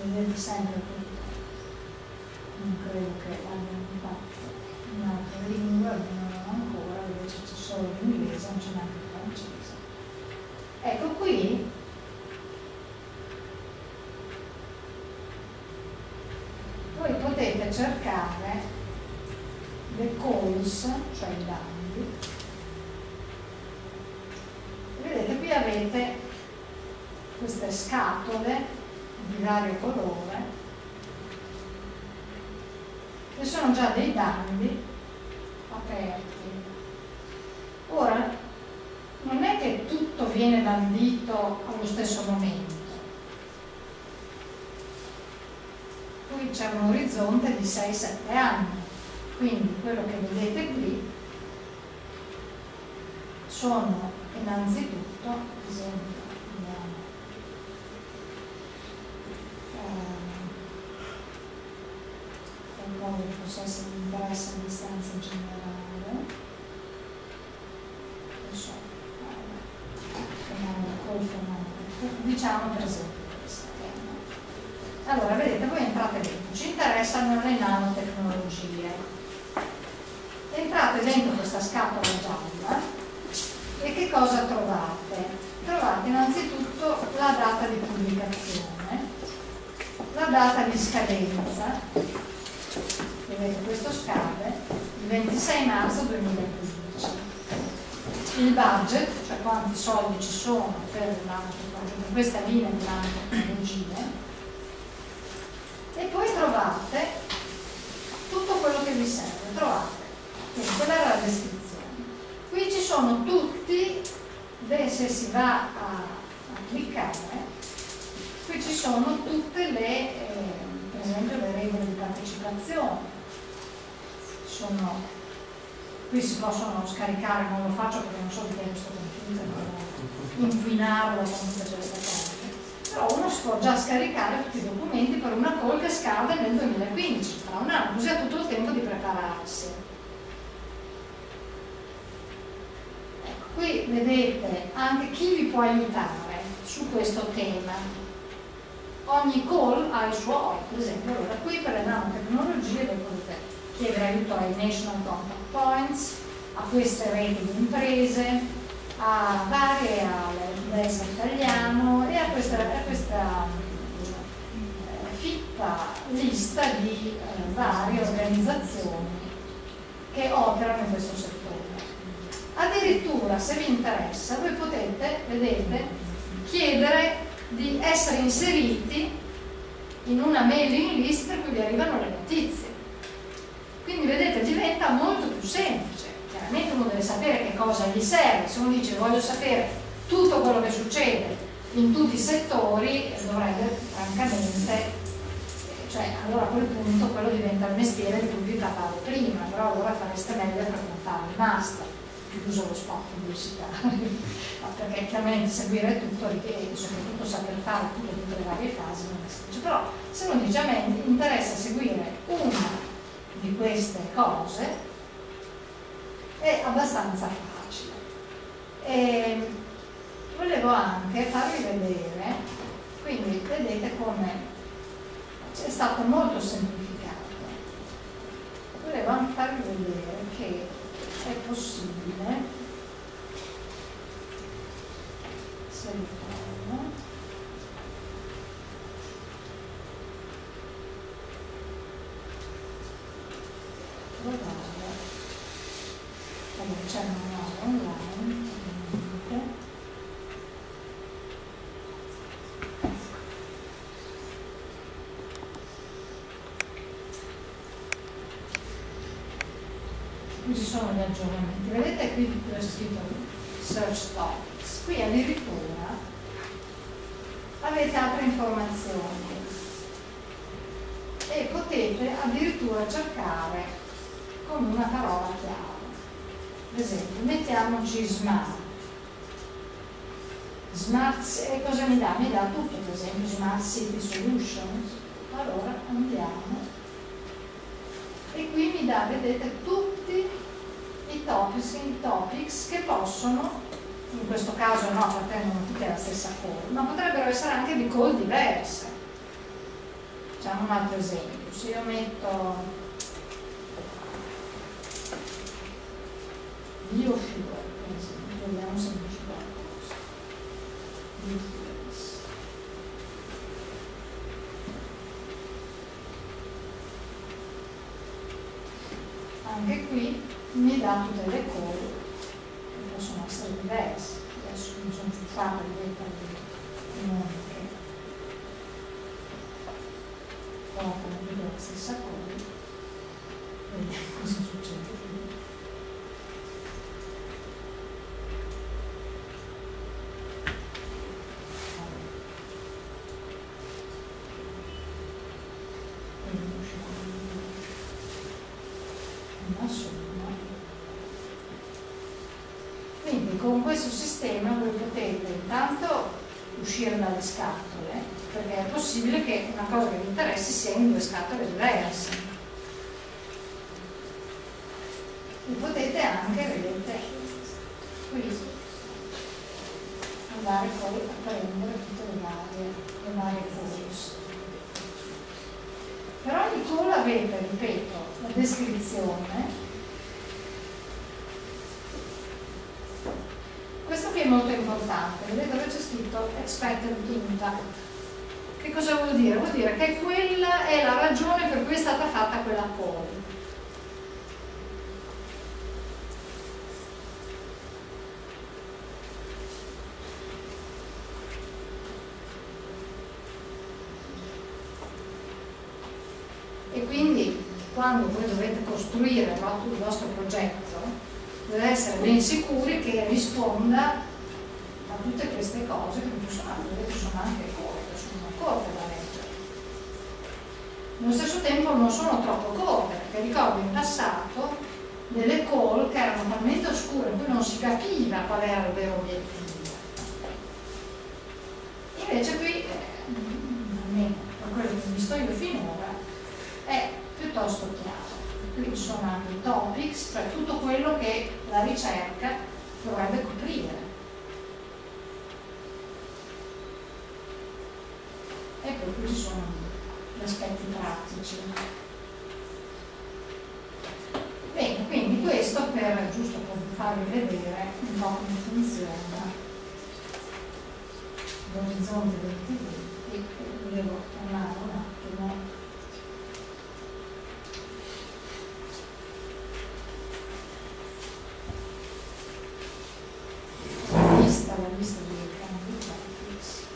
vedete sempre tutto. Non credo che abbiano fatto in altre lingue, almeno non ancora, invece c'è solo l'inglese, non c'è neanche il francese. Ecco qui voi potete cercare le calls, cioè i danni, Vedete qui avete queste scatole di vario colore che sono già dei bandi aperti. Ora, non è che tutto viene bandito allo stesso momento. Qui c'è un orizzonte di 6-7 anni, quindi quello che vedete qui sono innanzitutto, ad esempio, nuovo processo di interesse a distanza generale. So, diciamo per esempio questa. Allora, vedete, voi entrate dentro, ci interessano le nanotecnologie. Entrate dentro questa scatola gialla cosa trovate? Trovate innanzitutto la data di pubblicazione, la data di scadenza, vedete questo scade il 26 marzo 2015 il budget, cioè quanti soldi ci sono per, per questa linea di nanotecnologie e poi trovate tutto quello che vi serve, trovate, quindi quella era la descrizione. Sono tutti, se si va a, cliccare, qui ci sono tutte le, eh, per esempio le regole di partecipazione, sono, qui si possono scaricare, non lo faccio perché non so di questo computer, inquinarlo tutte queste cose. Però uno si può già scaricare tutti i documenti per una call che scade nel 2015, tra un anno, così ha tutto il tempo di prepararsi. Ecco, qui vedete anche chi vi può aiutare su questo tema. Ogni call ha il suo OI, per esempio, allora qui per le nanotecnologie voi potete chiedere aiuto ai National Contact Points, a queste reti di imprese, a varie all'ESA italiano e a questa, a questa eh, fitta lista di eh, varie organizzazioni che operano in questo settore. Addirittura, se vi interessa, voi potete, vedete, chiedere di essere inseriti in una mailing list per cui vi arrivano le notizie. Quindi vedete diventa molto più semplice. Chiaramente uno deve sapere che cosa gli serve, se uno dice voglio sapere tutto quello che succede in tutti i settori, dovrebbe francamente, cioè allora a quel punto quello diventa il mestiere di cui vi parlavo prima, però allora fareste meglio a frequentare il master, chiuso lo spot pubblicitario, [laughs] perché chiaramente seguire tutto richiede, soprattutto saper fare tutto tutte le varie fasi non è semplice, però se uno dice interessa seguire una di queste cose è abbastanza facile. E volevo anche farvi vedere, quindi vedete come è stato molto semplificato. Volevo anche farvi vedere che è possibile, se ritorno, trovare allora c'è un manuale online qui ci sono gli aggiornamenti vedete qui c'è scritto search topics qui addirittura avete altre informazioni e potete addirittura cercare con una parola chiave. Ad esempio, mettiamoci smart. Smart, e cosa mi dà? Mi dà tutto, ad esempio Smart City Solutions. Allora andiamo e qui mi dà, vedete, tutti i topics, i topics che possono, in questo caso no, appartengono tutti alla stessa call, ma potrebbero essere anche di call diverse Facciamo un altro esempio, se io metto biofuel, per esempio, vediamo se mi ci qualcosa. Biofuels. anche qui mi dà tutte le call possono essere diverse. Adesso mi sono ciuffata di lettere di nome che portano la stessa cosa vediamo cosa succede Quindi con questo sistema voi potete intanto uscire dalle scatole, perché è possibile che una cosa che vi interessi sia in due scatole diverse. E potete anche, vedete, qui andare poi a prendere tutte le varie, le varie calls. Per ogni call avete, ripeto, la descrizione questo qui è molto importante, vedete dove c'è scritto expected impact. Che cosa vuol dire? Vuol dire che quella è la ragione per cui è stata fatta quella call. E quindi quando voi dovete costruire il vostro progetto deve essere ben sicuri che risponda cose che possono, sono anche corte, sono corte da leggere. Nello stesso tempo non sono troppo corte, perché ricordo in passato delle call che erano talmente oscure cui non si capiva qual era il vero obiettivo. Invece qui, eh, per quello che ho visto io finora, è piuttosto chiaro qui sono anche i topics, cioè tutto quello che la ricerca dovrebbe coprire. E qui ci sono gli aspetti pratici. Bene, quindi questo per, giusto per farvi vedere un po' come funziona l'orizzonte del TV e volevo tornare un attimo la lista dei campi Netflix.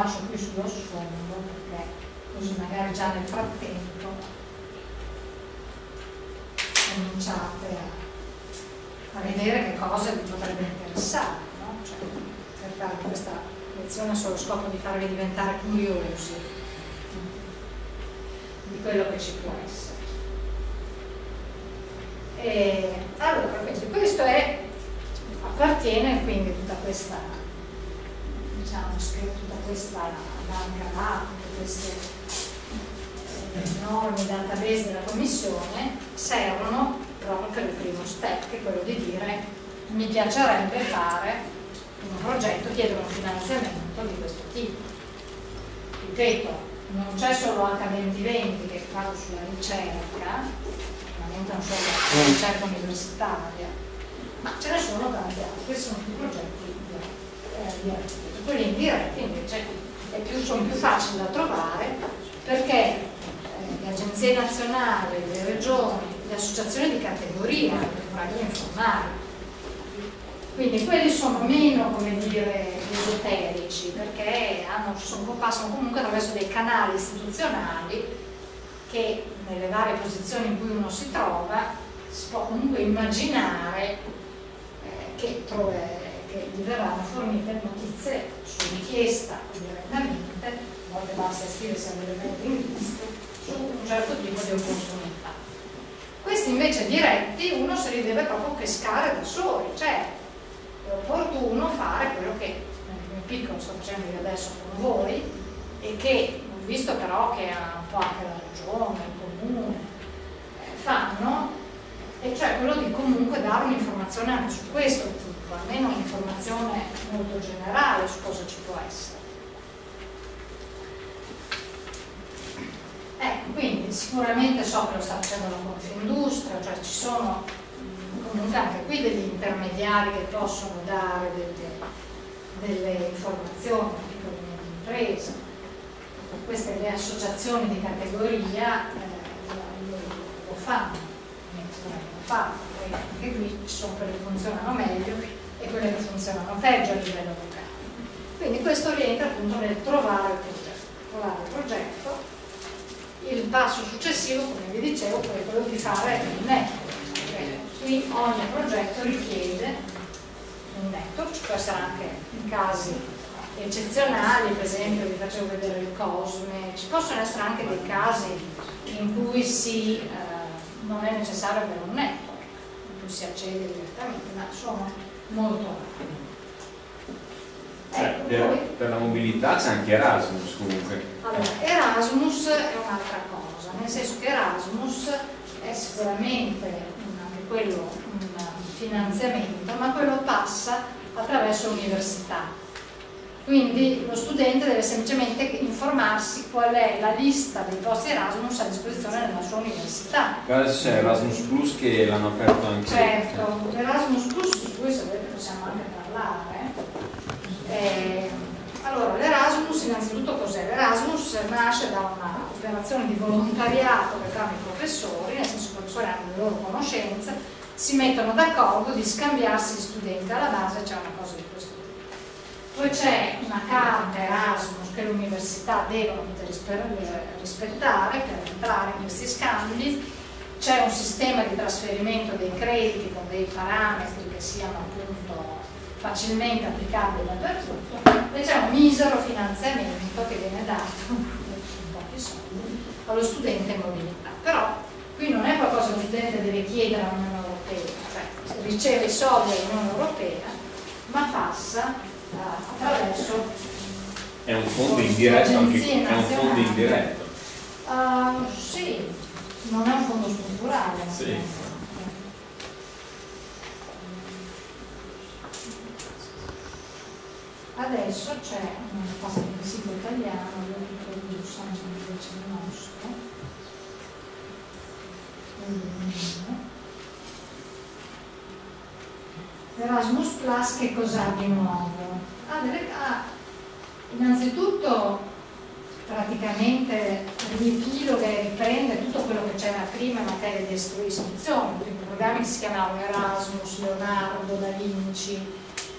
Lascio qui sullo sfondo perché così magari già nel frattempo cominciate a, a vedere che cosa vi potrebbe interessare, no? cioè, per fare questa lezione solo scopo di farvi diventare curiosi di quello che ci può essere. E, allora, questo è, appartiene quindi tutta questa diciamo, tutta questa banca dati, tutte queste eh, enormi database della commissione servono proprio per il primo step, che è quello di dire mi piacerebbe fare un progetto, chiedere un finanziamento di questo tipo. Ripeto, non c'è solo H2020 che fa sulla ricerca, ovviamente non solo sulla ricerca universitaria, ma ce ne sono tanti altri, sono più progetti eh, quelli indiretti invece più, sono più facili da trovare perché eh, le agenzie nazionali, le regioni, le associazioni di categoria, le radio informali, quindi quelli sono meno, come dire, esoterici perché hanno, sono, passano comunque attraverso dei canali istituzionali che nelle varie posizioni in cui uno si trova si può comunque immaginare eh, che trova che gli verranno fornite notizie su richiesta direttamente, a volte basta iscriversi all'elemento in lista, su un certo tipo di opportunità. Questi invece diretti uno se li deve proprio pescare da soli, cioè è opportuno fare quello che nel mio piccolo sto facendo io adesso con voi e che ho visto però che un po' anche la regione, il comune eh, fanno, e cioè quello di comunque dare un'informazione anche su questo tipo, almeno un'informazione molto generale su cosa ci può essere. Ecco, quindi sicuramente so che lo sta facendo la Confindustria, cioè ci sono comunque anche qui degli intermediari che possono dare delle, delle informazioni piccole e medie imprese. Queste le associazioni di categoria eh, lo, fanno, lo fanno, anche qui ci sono quelle che funzionano meglio e quelle che funzionano peggio a livello locale. Quindi questo rientra appunto nel trovare il progetto. Trovare il progetto. Il passo successivo, come vi dicevo, è quello di fare il network qui ogni progetto richiede un netto, ci può essere anche in casi eccezionali, per esempio vi facevo vedere il Cosme, ci possono essere anche dei casi in cui si, eh, non è necessario avere un netto, in cui si accede direttamente, ma sono molto rari. Ecco, per, per, la mobilità c'è anche Erasmus comunque. Allora, Erasmus è un'altra cosa, nel senso che Erasmus è sicuramente quello un finanziamento, ma quello passa attraverso l'università. Quindi lo studente deve semplicemente informarsi qual è la lista dei posti Erasmus a disposizione nella sua università. Adesso c'è Erasmus Plus che l'hanno aperto anche. Certo, l'Erasmus Plus su cui se volete possiamo anche parlare. Eh, allora, l'Erasmus innanzitutto cos'è? L'Erasmus nasce da una operazione di volontariato che fanno i professori, nel senso che i professori hanno le loro conoscenze, si mettono d'accordo di scambiarsi gli studenti, alla base c'è una cosa di questo tipo. Poi c'è una carta Erasmus che le università devono rispettare per entrare in questi scambi, c'è un sistema di trasferimento dei crediti con dei parametri che siano appunto facilmente applicabili dappertutto e c'è un misero finanziamento che viene dato, un po' di soldi, allo studente in mobilità. Però qui non è qualcosa che lo studente deve chiedere all'Unione Europea, cioè riceve i soldi dall'Unione Europea, ma passa attraverso è un fondo indiretto anche, è un fondo indiretto. Uh, sì non è un fondo strutturale. Sì. adesso c'è una cosa del sito italiano io vi produco Sancio invece il nostro Erasmus Plus che cos'ha di nuovo? Ha delle, ha, innanzitutto praticamente riepiloga e riprende tutto quello che c'era prima in materia di istruzione, quindi programmi che si chiamavano Erasmus, Leonardo, Da Vinci,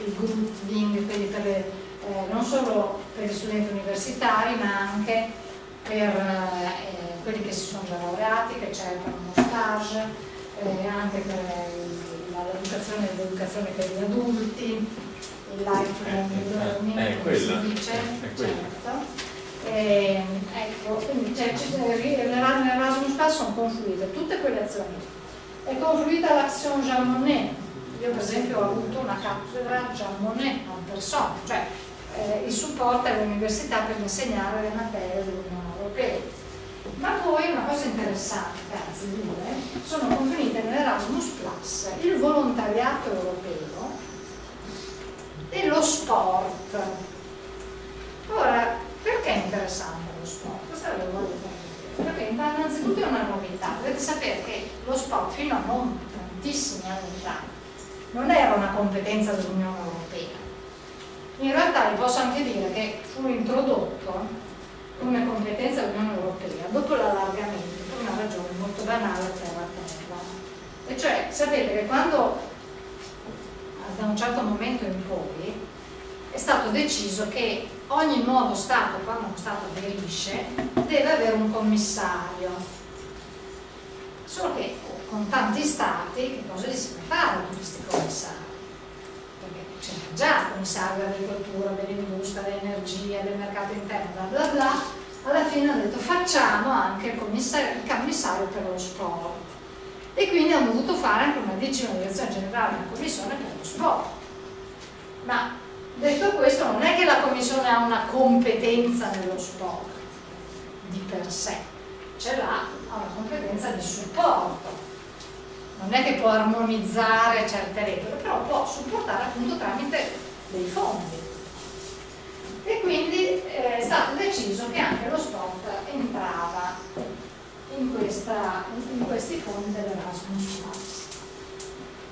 il grouping, quindi per le, eh, non solo per gli studenti universitari ma anche per eh, quelli che si sono già laureati, che cercano uno stage, eh, anche per l'educazione e l'educazione per gli adulti, il lifelong eh, learning, eh, come si dice, certo. Eh, ecco, quindi cioè, l'Erasmus Plus sono confluite tutte quelle azioni. È confluita l'Action Jean Monnet, io per esempio ho avuto una cattedra Jean Monnet en persona, cioè eh, il supporto all'università per insegnare le materie dell'Unione Europea. Ma poi una cosa interessante, anzi due, sono convenite nell'Erasmus Plus il volontariato europeo e lo sport. Ora, perché è interessante lo sport? Questa è la voglio Perché innanzitutto è una novità, dovete sapere che lo sport fino a non tantissimi anni fa non era una competenza dell'Unione Europea. In realtà vi posso anche dire che fu introdotto come competenza dell'Unione Europea dopo l'allargamento per una ragione molto banale terra terra. E cioè, sapete che quando da un certo momento in poi è stato deciso che ogni nuovo Stato, quando uno Stato aderisce, deve avere un commissario. Solo che con tanti stati che cosa si può fare con questi commissari? C'era già il commissario dell'agricoltura, dell'industria, dell'energia, del mercato interno, bla bla bla, alla fine hanno detto facciamo anche il commissario, il commissario per lo sport. E quindi hanno dovuto fare anche una decima direzione generale della commissione per lo sport. Ma detto questo non è che la commissione ha una competenza nello sport di per sé, ce l'ha, ha una competenza di supporto non è che può armonizzare certe regole, però può supportare appunto tramite dei fondi. E quindi eh, è stato deciso che anche lo sport entrava in, questa, in questi fondi dell'Erasmus Plus.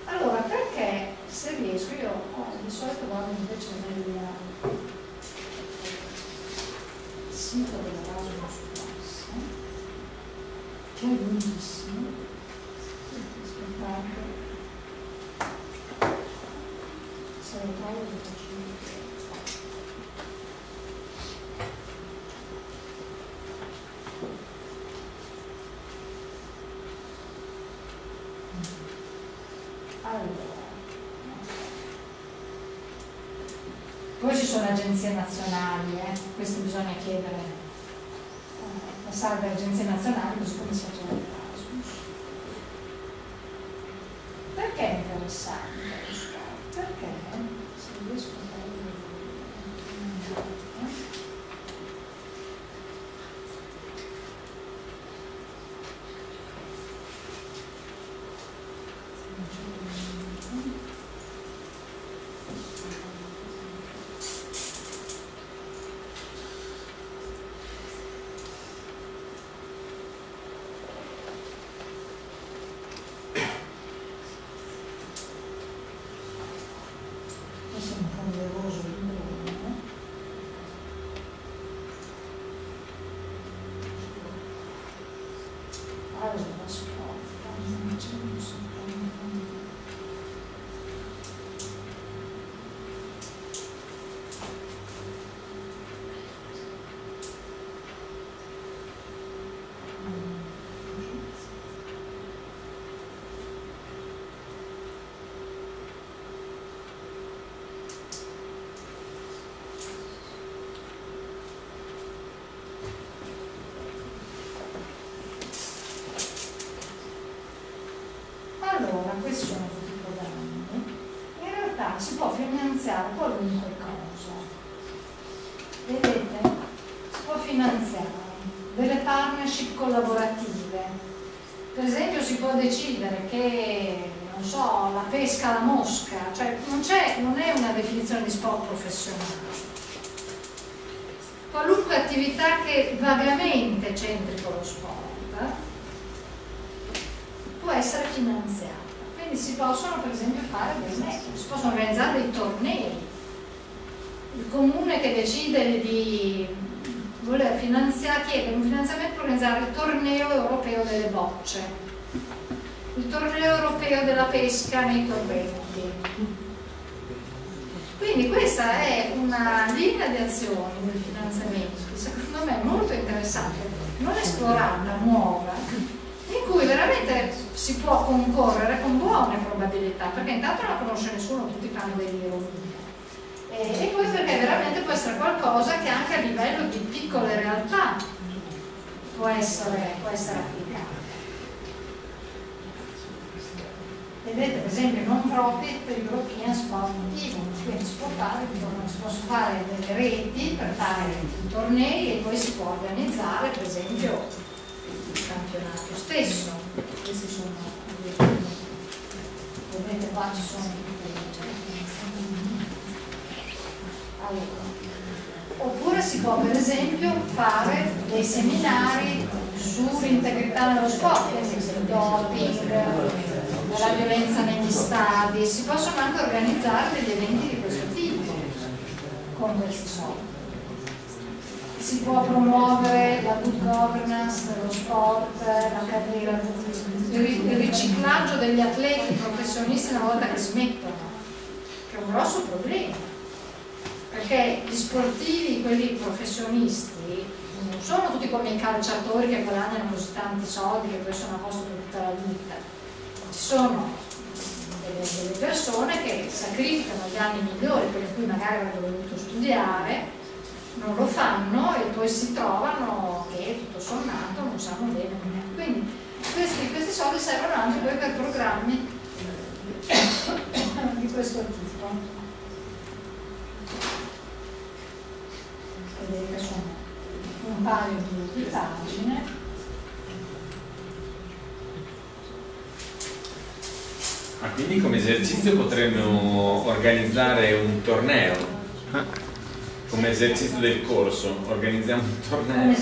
Allora, perché se riesco, io oh, di solito vado invece nel sito dell'Erasmus Plus, che è lunghissimo, aspettate, se lo trovo lo Poi ci sono agenzie nazionali, eh? questo bisogna chiedere, eh, alle agenzie nazionali così come si faceva attività che vagamente c'entri con lo sport può essere finanziata quindi si possono per esempio fare dei metodi, si possono organizzare dei tornei. Il comune che decide di voler finanziare, chiede un finanziamento per organizzare il torneo europeo delle bocce, il torneo europeo della pesca nei torrenti. Quindi questa è una linea di azione del finanziamento secondo me molto interessante, non esplorata, nuova, in cui veramente si può concorrere con buone probabilità, perché intanto non la conosce nessuno, tutti fanno degli errori. E, e poi perché veramente può essere qualcosa che anche a livello di piccole realtà può essere, può essere applicato. Vedete per esempio non profit European Sport Event, quindi si può fare, si possono fare delle reti per fare tornei e poi si può organizzare per esempio il campionato stesso. Questi sono vedete qua ci sono allora. Oppure si può per esempio fare dei seminari sull'integrità nello sport, quindi doping, la violenza negli stadi, si possono anche organizzare degli eventi di questo tipo con questi soldi si può promuovere la good governance dello sport, la carriera, il riciclaggio degli atleti professionisti una volta che smettono, che è un grosso problema, perché gli sportivi, quelli professionisti, non sono tutti come i calciatori che guadagnano così tanti soldi che poi sono a posto per tutta la vita, ci sono delle, delle persone che sacrificano gli anni migliori per cui magari avrebbero dovuto studiare non lo fanno e poi si trovano che tutto sommato non sanno bene. Quindi questi, questi soldi servono anche poi per programmi di questo tipo. Vedete sono un paio di, pagine. Ma quindi come esercizio potremmo organizzare un torneo? Come esercizio del corso, organizziamo un torneo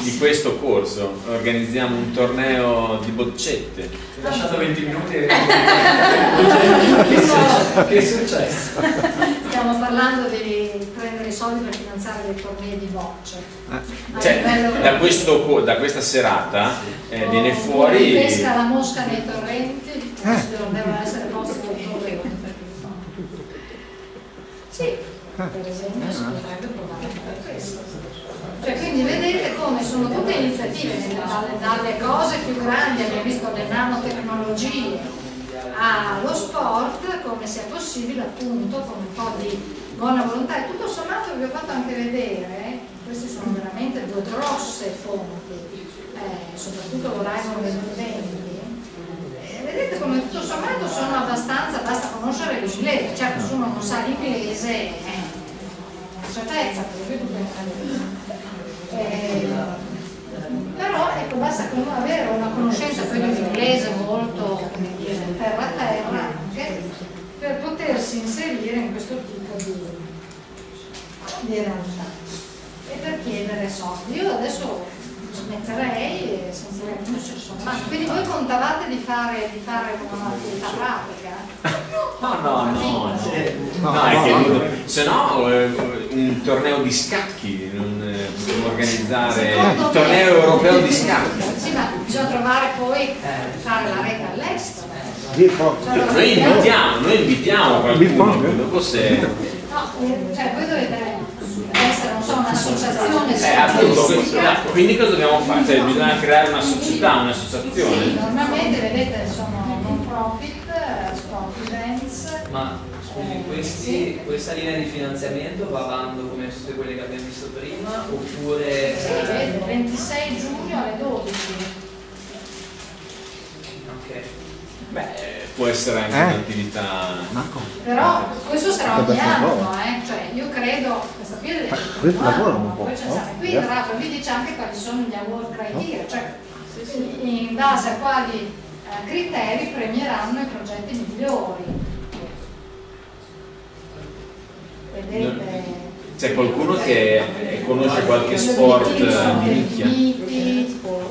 di questo corso, organizziamo un torneo di boccette. Ti ho lasciato 20 minuti e [laughs] che è successo? Stiamo parlando di prendere i soldi per finanziare dei tornei di bocce. Eh. Cioè, da, questo, da, questa serata eh, viene fuori. pesca la mosca nei torrenti, eh. devono essere posti nei torrenti. Sì, per esempio si potrebbe provare a fare questo. Cioè, quindi vedete come sono tutte iniziative, dalle, dalle cose più grandi, abbiamo visto le nanotecnologie, allo sport, come sia possibile appunto con un po' di buona volontà e tutto sommato vi ho fatto anche vedere, queste sono veramente due grosse fonti, eh, soprattutto l'Horizon 2020, eh, vedete come tutto sommato sono abbastanza, basta conoscere l'inglese, certo se uno non sa l'inglese, eh, certezza, per eh, però ecco, basta avere una conoscenza poi dell'inglese molto terra a terra anche per potersi inserire in questo tipo di, di realtà chiedere soldi. Io adesso smetterei e sentirei se sono Quindi voi contavate di fare, di fare un'attività pratica? No, no, no, no, no, se no eh, un torneo di scacchi, non possiamo organizzare il torneo europeo di scacchi. Sì, ma bisogna trovare poi fare la rete all'estero. Cioè, noi invitiamo, noi invitiamo qualcuno, dopo se... No, cioè voi dovete essere, non so, un'associazione eh, appunto, quindi cosa dobbiamo fare? Cioè, bisogna creare una società, un'associazione? Sì, normalmente vedete sono non profit, sport events. Ma scusi, questi, questa linea di finanziamento va avanti come tutte quelle che abbiamo visto prima oppure... Sì, vede, 26 giugno alle 12. Ok. Beh, può essere anche eh? un'attività. Però questo sarà ogni anno, eh? cioè io credo, questa qui è questo lavoro un po'. No? qui tra l'altro vi dice anche quali sono gli award criteria, cioè in base a quali eh, criteri premieranno i progetti migliori. Vedete? C'è qualcuno che conosce qualche sport di nicchia?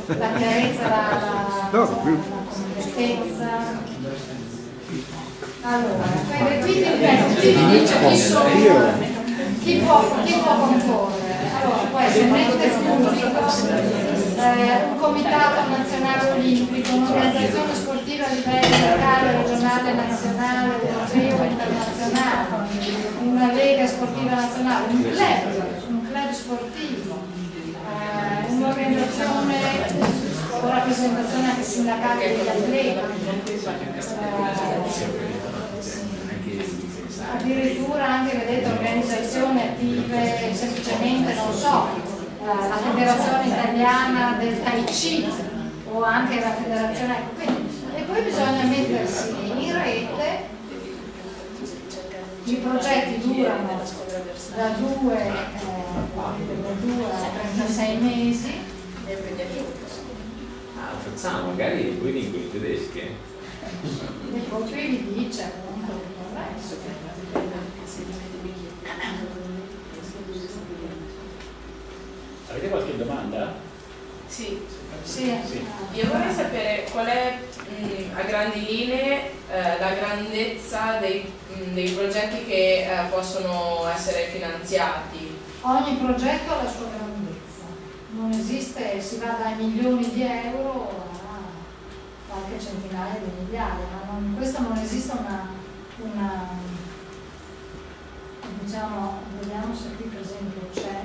La chiarezza, la, la, la completezza. Allora, quindi qui vi dice chi sono, chi può, chi può concorrere. Allora, può essere un ente pubblico, eh, un comitato nazionale olimpico, un'organizzazione sportiva a livello locale, regionale, nazionale, europeo, internazionale, una lega sportiva nazionale, un club, un club sportivo, eh, un'organizzazione o rappresentazione anche sindacale degli atleti. Eh, addirittura anche vedete organizzazioni attive semplicemente, non so, eh, la federazione italiana del Tai Chi o anche la federazione, e poi bisogna mettersi in rete, i progetti durano da 2 eh, a 36 mesi. Ah, facciamo magari poi lingue tedesche. E poi vi dice appunto il resto. Avete qualche domanda? Sì. sì. sì. Io vorrei sapere qual è mh, mm, a grandi linee eh, la grandezza dei, mh, mm, dei progetti che eh, possono essere finanziati. Ogni progetto ha la sua grandezza, non esiste, si va dai milioni di euro a qualche centinaia di migliaia, ma non, questo non esiste una, una diciamo, vediamo se qui per esempio c'è.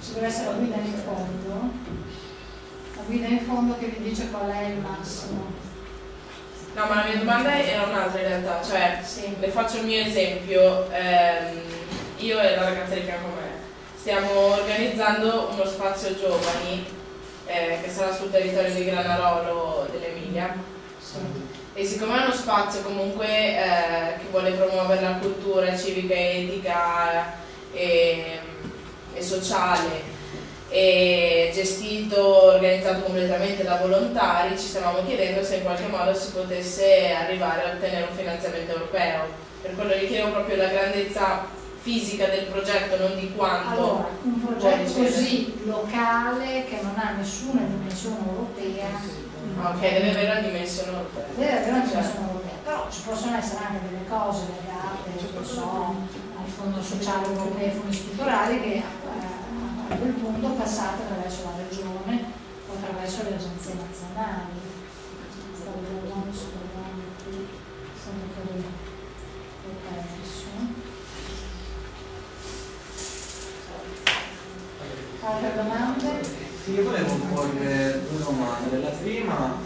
Ci deve essere la guida in fondo. La guida in fondo che vi dice qual è il massimo No, ma la mia domanda era un'altra in realtà, cioè sì. le faccio il mio esempio, ehm, io e la ragazza di fianco a me stiamo organizzando uno spazio giovani eh, che sarà sul territorio di Granarolo dell'Emilia e siccome è uno spazio comunque eh, che vuole promuovere la cultura civica, etica e, e sociale gestito, organizzato completamente da volontari, ci stavamo chiedendo se in qualche modo si potesse arrivare a ottenere un finanziamento europeo. Per quello che chiedevo proprio la grandezza fisica del progetto, non di quanto. Allora, un progetto così locale che non ha nessuna dimensione europea. Ok, deve avere una dimensione europea. Deve avere una dimensione europea, però ci possono essere anche delle cose legate, non so, al Fondo Sociale Europeo e fondi strutturali che a quel punto passate attraverso la regione o attraverso le agenzie nazionali. Stavo guardando sto guardando qui, sempre per il perso. Altre domande? Sì, io volevo porre due domande. La prima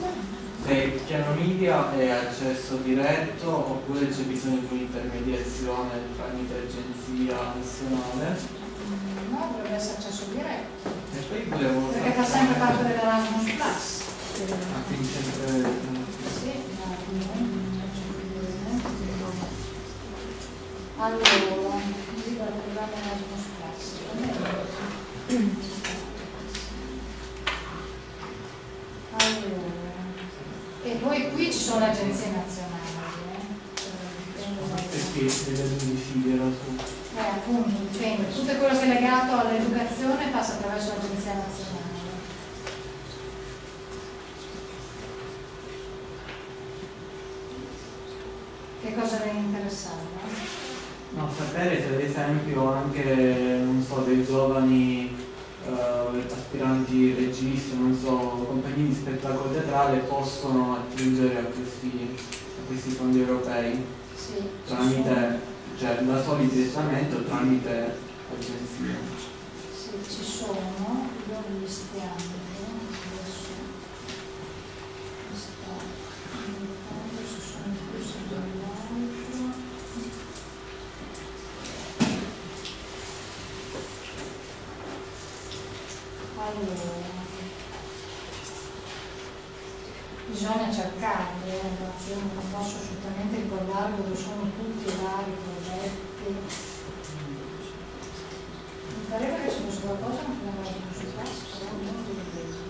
è piano media è accesso diretto oppure c'è bisogno di un'intermediazione tramite agenzia nazionale? No, dovrebbe essere accesso diretto. E. Perché fa sempre parte dell'Erasmus Plus. Ah, quindi sempre... Sì, allora, dico il programma Erasmus Plus. Allora, e poi qui ci sono le agenzie nazionali. Eh? Perché deve decidere su eh, appunto, dipende. Tutto quello che è legato all'educazione passa attraverso l'Agenzia Nazionale. Che cosa le interessava? No, sapere se ad esempio anche, non so, dei giovani eh, aspiranti registi, non so, compagnie di spettacolo teatrale possono attingere a questi, a questi fondi europei sì, tramite cioè da soli direttamente o tramite agenzia? Sì, ci sono, io li stiamo adesso sto indicando se sono inclusi dall'altro. Allora, bisogna cercarli, eh, non posso assolutamente ricordare dove sono tutti i vari progetti. Mi pareva che ci fosse qualcosa ma non avevo consultato, però non lo vedo.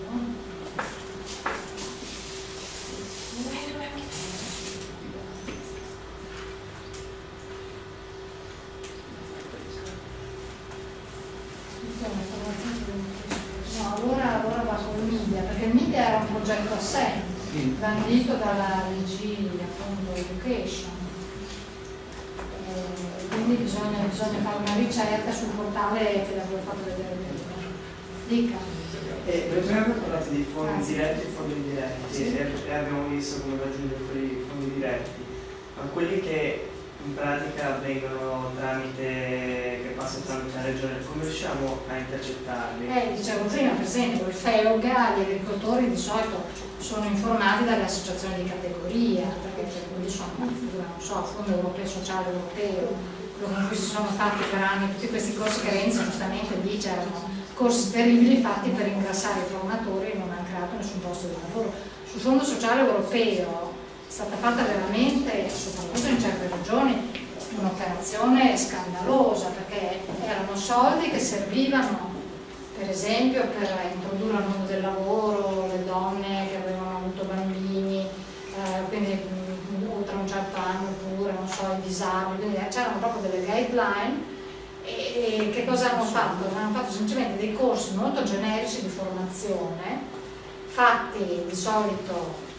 No, allora, allora va con il media, perché il media era un progetto assente bandito dalla DG appunto Education. Eh, quindi bisogna, bisogna, fare una ricerca sul portale che l'avevo fatto vedere prima. Dica. Eh, noi abbiamo parlato di fondi ah, diretti e fondi indiretti sì. e abbiamo visto come raggiungere i fondi diretti, ma quelli che pratica avvengono tramite, che passano tramite la regione, come riusciamo a intercettarli? Eh, dicevo prima, per esempio, il FEOGA, gli agricoltori di solito sono informati dalle associazioni di categoria, perché quindi sono, non so, Fondo Europeo Sociale Europeo, quello con cui si sono fatti per anni tutti questi corsi che Renzi giustamente dice erano corsi terribili fatti per ingrassare i formatori e non hanno creato nessun posto di lavoro. Sul Fondo Sociale Europeo è stata fatta veramente, soprattutto in certe regioni, un'operazione scandalosa perché erano soldi che servivano per esempio per introdurre al mondo del lavoro le donne che avevano avuto bambini, eh, quindi oltre un certo anno pure, non so, i disabili, c'erano proprio delle guideline e, e, che cosa hanno fatto? Hanno fatto semplicemente dei corsi molto generici di formazione fatti di solito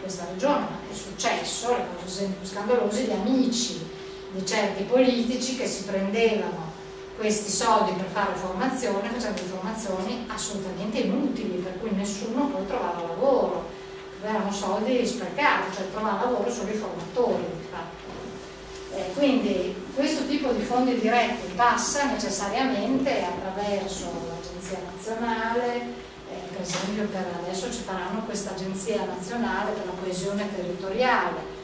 questa regione, ma è successo, le cose scandalose, di amici di certi politici che si prendevano questi soldi per fare formazione, facendo formazioni assolutamente inutili, per cui nessuno poi trovava lavoro, erano soldi sprecati, cioè trovava lavoro solo i formatori di fatto. Eh, quindi questo tipo di fondi diretti passa necessariamente attraverso l'Agenzia Nazionale, per esempio per adesso ci faranno questa agenzia nazionale per la coesione territoriale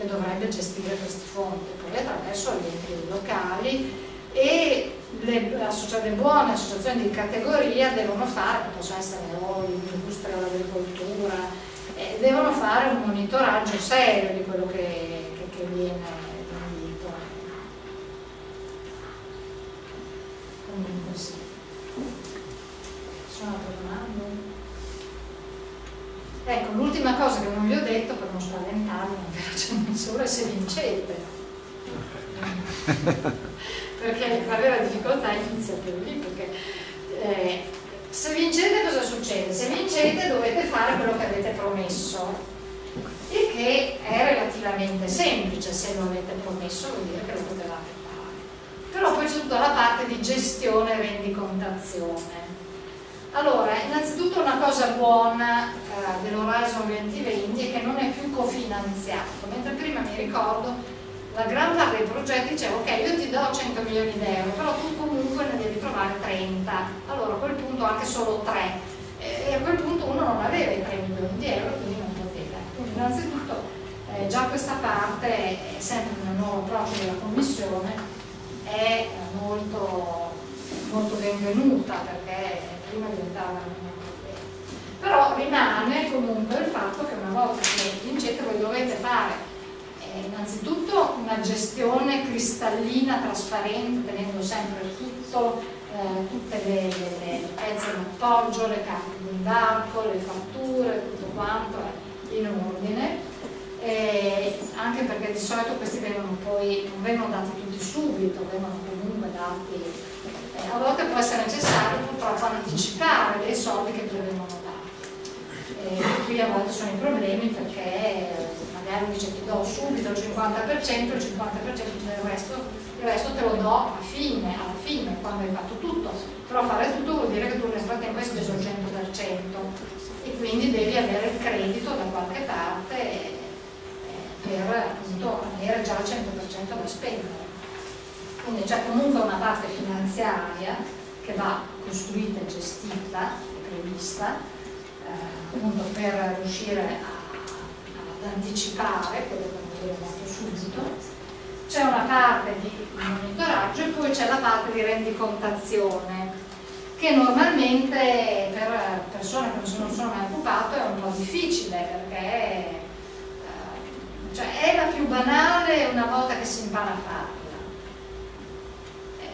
che dovrebbe gestire questi fondi, poi attraverso gli enti locali e le, le buone associazioni di categoria devono fare, possono essere l'industria, l'agricoltura, eh, devono fare un monitoraggio serio di quello che, che, che viene bandito. Comunque sì. sono altre domande? Ecco, l'ultima cosa che non vi ho detto per non spaventarmi, non solo è se vincete. perché la vera difficoltà inizia per lì, perché eh, se vincete cosa succede? Se vincete dovete fare quello che avete promesso, il che è relativamente semplice, se lo avete promesso vuol dire che lo potevate fare. Però poi c'è tutta la parte di gestione e rendicontazione allora, innanzitutto una cosa buona eh, dell'Horizon 2020 è che non è più cofinanziato, mentre prima mi ricordo la gran parte dei progetti diceva ok io ti do 100 milioni di euro, però tu comunque ne devi trovare 30, allora a quel punto anche solo 3 e a quel punto uno non aveva i 3 milioni di euro quindi non poteva. Quindi innanzitutto eh, già questa parte è sempre nel nuovo approccio della Commissione è molto, molto benvenuta perché prima diventava un problema. Però rimane comunque il fatto che una volta che vincete voi dovete fare eh, innanzitutto una gestione cristallina, trasparente, tenendo sempre tutto, eh, tutte le, le, le pezze d'appoggio, le carte d'imbarco, le fatture, tutto quanto in ordine. Eh, anche perché di solito questi vengono poi, non vengono dati tutti subito, vengono comunque dati a volte può essere necessario purtroppo anticipare dei soldi che vengono dati. E qui a volte sono i problemi perché magari dice ti do subito il 50%, il 50% del resto, il resto te lo do a fine, alla fine, quando hai fatto tutto. Però fare tutto vuol dire che tu nel frattempo hai speso il 100% e quindi devi avere il credito da qualche parte eh, per appunto avere già il 100% da spendere quindi c'è comunque una parte finanziaria che va costruita e gestita e prevista eh, appunto per riuscire a, ad anticipare quello che non dato subito. C'è una parte di monitoraggio e poi c'è la parte di rendicontazione che normalmente per persone che non sono mai occupate è un po' difficile perché eh, cioè è la più banale una volta che si impara a farla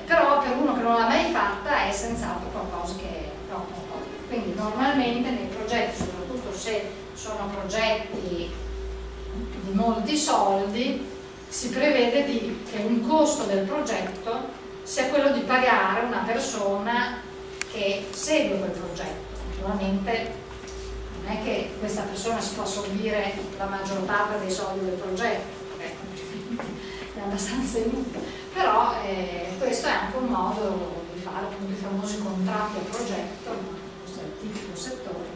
però per uno che non l'ha mai fatta è senz'altro qualcosa che è troppo quindi normalmente nei progetti soprattutto se sono progetti di molti soldi si prevede di, che un costo del progetto sia quello di pagare una persona che segue quel progetto. Naturalmente non è che questa persona si può assorbire la maggior parte dei soldi del progetto è abbastanza inutile però eh, questo è anche un modo di fare appunto i famosi contratti a progetto, questo è il tipico settore,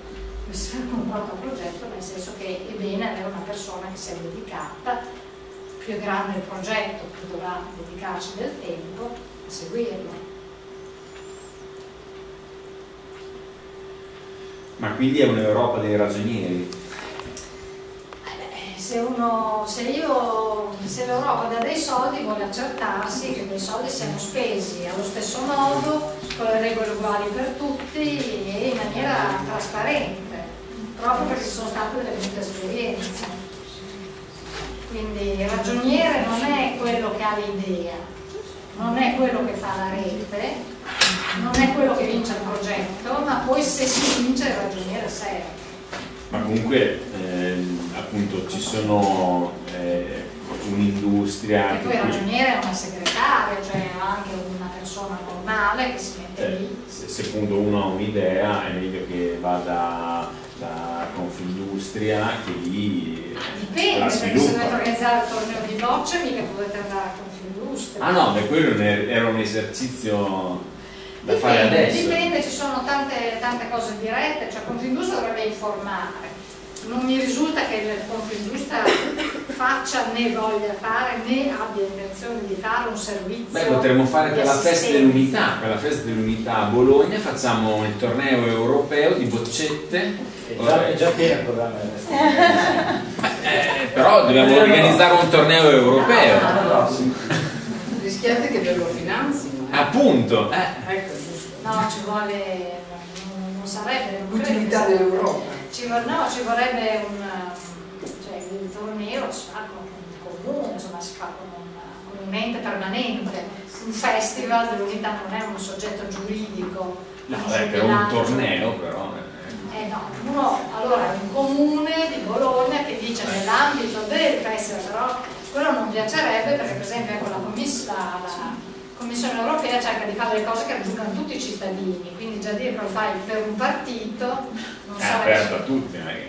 questo è un contratto a progetto nel senso che è bene avere una persona che sia dedicata, più grande il progetto, più dovrà dedicarci del tempo a seguirlo. Ma quindi è un'Europa dei ragionieri? Se, uno, se, io, se l'Europa dà dei soldi vuole accertarsi che quei soldi siano spesi allo stesso modo, con le regole uguali per tutti e in maniera trasparente, proprio perché ci sono state delle brutte esperienze. Quindi il ragioniere non è quello che ha l'idea, non è quello che fa la rete, non è quello che vince il progetto, ma poi se si vince il ragioniere serve ma comunque ehm, appunto ci sono eh, un'industria e poi il ragioniere è una segretaria cioè anche una persona normale che si mette eh, lì se, se, appunto uno ha un'idea è meglio che vada da Confindustria che lì dipende la perché se dovete organizzare il torneo di bocce mica potete andare a Confindustria ah no, beh quello era un esercizio da dipende, fare adesso? Dipende, ci sono tante, tante cose dirette, cioè Confindustria dovrebbe informare. Non mi risulta che il Confindustria faccia né voglia fare né abbia intenzione di fare un servizio. Beh, potremmo fare per la festa dell'unità, per la festa dell'unità a Bologna facciamo il torneo europeo di boccette. È già, è già pieno il programma eh, però dobbiamo organizzare un torneo europeo. Ah, Rischiate che ve lo finanzi. Appunto. Eh. Ecco, no, ci vuole, non sarebbe l'utilità dell'Europa. Ci, no, ci vorrebbe un, cioè il torneo si fa con il comune, insomma si fa con un, con un ente permanente un festival dell'unità non è un soggetto giuridico. No, è un torneo però. Eh no, uno allora è un comune di Bologna che dice nell'ambito del festival, però quello non piacerebbe perché per esempio ecco, la, commiss la, la, Commissione europea cerca di fare le cose che raggiungano tutti i cittadini, quindi già dire che lo fai per un partito non è aperto a tutti, non è.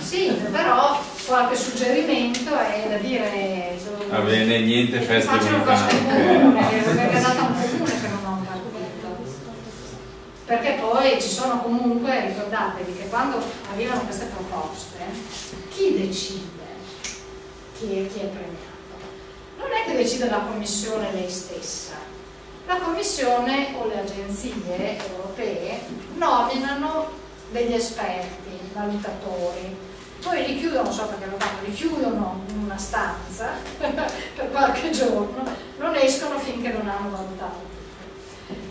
Sì, però qualche suggerimento è da dire... Va bene, niente feste di unità. Perché è data un comune che non ha un partito. Perché poi ci sono comunque, ricordatevi che quando arrivano queste proposte, chi decide chi è, chi è premiato? Non è che decide la Commissione lei stessa. La Commissione o le agenzie europee nominano degli esperti, valutatori, poi li chiudono, so perché lo fanno, li chiudono in una stanza [laughs] per qualche giorno, non escono finché non hanno valutato.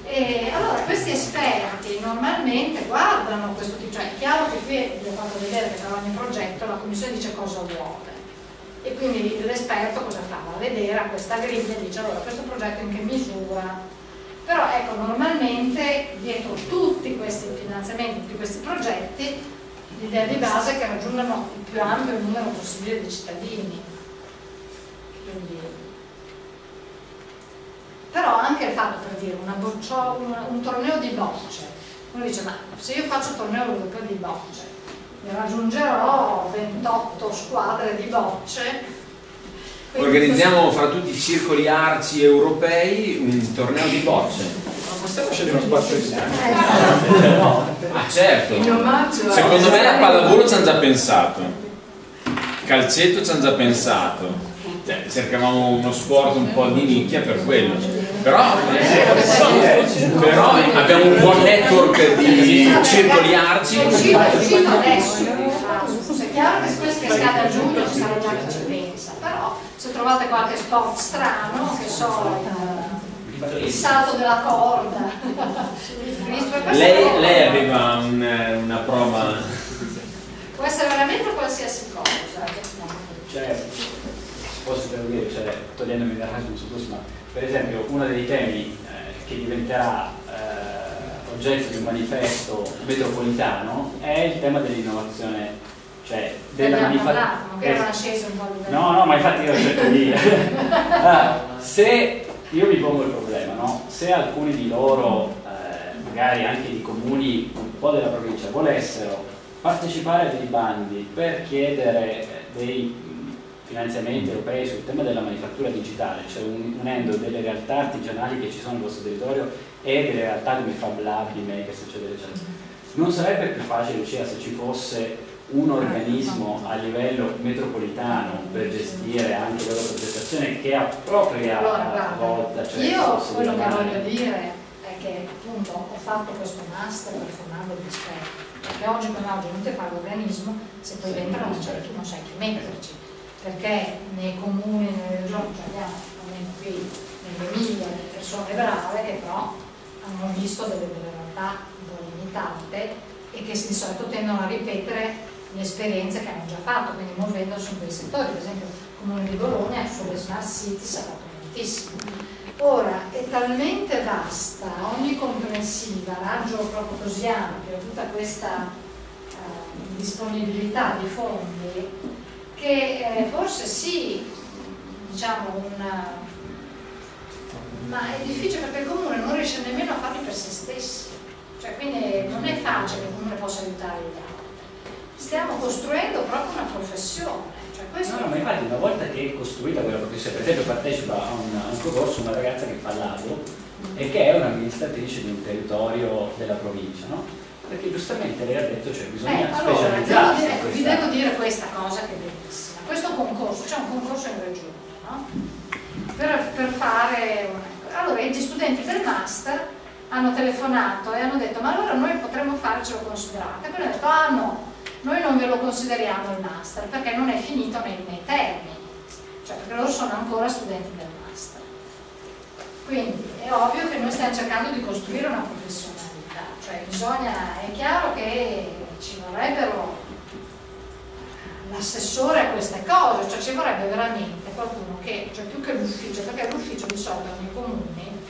E allora questi esperti normalmente guardano questo tipo, cioè è chiaro che qui vi ho fatto vedere che per ogni progetto la commissione dice cosa vuole e quindi l'esperto cosa fa? Va a vedere a questa griglia e dice allora questo progetto in che misura però ecco normalmente dietro tutti questi finanziamenti, tutti questi progetti l'idea di base è che raggiungano il più ampio numero possibile di cittadini. Quindi, però anche il fatto per dire boccio, un, un, torneo di bocce, uno dice ma se io faccio torneo europeo di bocce, ne raggiungerò 28 squadre di bocce. Organizziamo fra tutti i circoli arci europei un torneo di bocce possiamo scegliere uno spazio esterno? Eh, no. Ah certo. Secondo me la pallavolo ci hanno già pensato. Calcetto ci hanno già pensato. Cioè, cercavamo uno sport un po' di nicchia per quello. Però, però abbiamo un buon network di circoli arci. È uscito adesso. È chiaro che questo che scade a giugno ci sarà già chi ci pensa, però se trovate qualche sport strano, che so, il salto della corda lei, lei, aveva un, una prova può essere veramente qualsiasi cosa cioè posso dire cioè, togliendomi Plus ma per esempio uno dei temi eh, che diventerà eh, oggetto di un manifesto metropolitano è il tema dell'innovazione cioè della manifestazione no no ma infatti io ho cercato di allora, se io mi pongo il problema, no? se alcuni di loro, eh, magari anche di comuni un po' della provincia, volessero partecipare a dei bandi per chiedere dei finanziamenti europei sul tema della manifattura digitale, cioè unendo delle realtà artigianali che ci sono nel vostro territorio e delle realtà come Fab Lab, Makers, eccetera, eccetera. Non sarebbe più facile, Lucia, se ci fosse un organismo a livello metropolitano per gestire anche la progettazione che ha propria allora, volta. Cioè io quello che voglio dire è che appunto ho fatto questo master per formare gli esperti, perché oggi come oggi non ti fa l'organismo, se poi dentro non, certo. non sai chi metterci, perché nei comuni, nelle regioni, cioè abbiamo almeno qui nell'Emilia delle persone brave che però hanno visto delle, delle realtà un po' limitate e che di solito tendono a ripetere le esperienze che hanno già fatto, quindi muovendosi in quei settori, per esempio il Comune di Bologna sulle smart cities ha fatto moltissimo. Ora è talmente vasta, onnicomprensiva, raggio proprio così ampio, tutta questa uh, disponibilità di fondi che eh, forse sì, diciamo una, ma è difficile perché il comune non riesce nemmeno a farli per se stesso, cioè quindi non è facile che il comune possa aiutare gli altri stiamo costruendo proprio una professione. Cioè no, no, ma infatti una volta che è costruita quella professione, per esempio partecipa a un, a un concorso una ragazza che fa l'ASO e che è un'amministratrice di un territorio della provincia, no? Perché giustamente lei ha detto cioè bisogna eh, allora, specializzarsi. Dire, vi devo dire questa cosa che è bellissima. Questo concorso, c'è un concorso in regione, no? Per, per fare una... Allora, gli studenti del master hanno telefonato e hanno detto ma allora noi potremmo farcelo considerate. E poi hanno detto ah no, noi non ve lo consideriamo il master perché non è finito nei, nei termini, cioè perché loro sono ancora studenti del master. Quindi è ovvio che noi stiamo cercando di costruire una professionalità, cioè bisogna, è chiaro che ci vorrebbero l'assessore a queste cose, cioè ci vorrebbe veramente qualcuno che, cioè più che l'ufficio, perché l'ufficio di solito nei comuni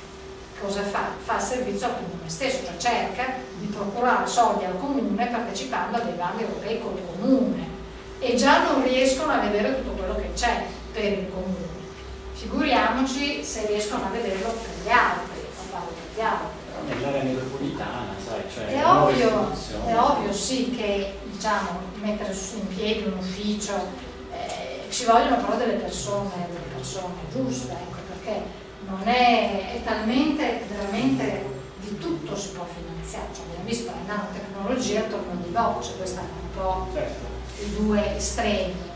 cosa fa? Fa servizio al comune stesso, cioè cerca di procurare soldi al comune partecipando a dei bandi europei col comune e già non riescono a vedere tutto quello che c'è per il comune. Figuriamoci se riescono a vederlo per gli altri, a farlo per gli altri. Nell'area metropolitana, sai, cioè è ovvio, è ovvio sì che diciamo, mettere in piedi un ufficio, eh, ci vogliono però delle persone, delle persone giuste, ecco, perché non è, è talmente veramente di tutto si può finanziare, cioè, abbiamo visto la nanotecnologia torno di bocce, questi sono un po' certo. i due estremi.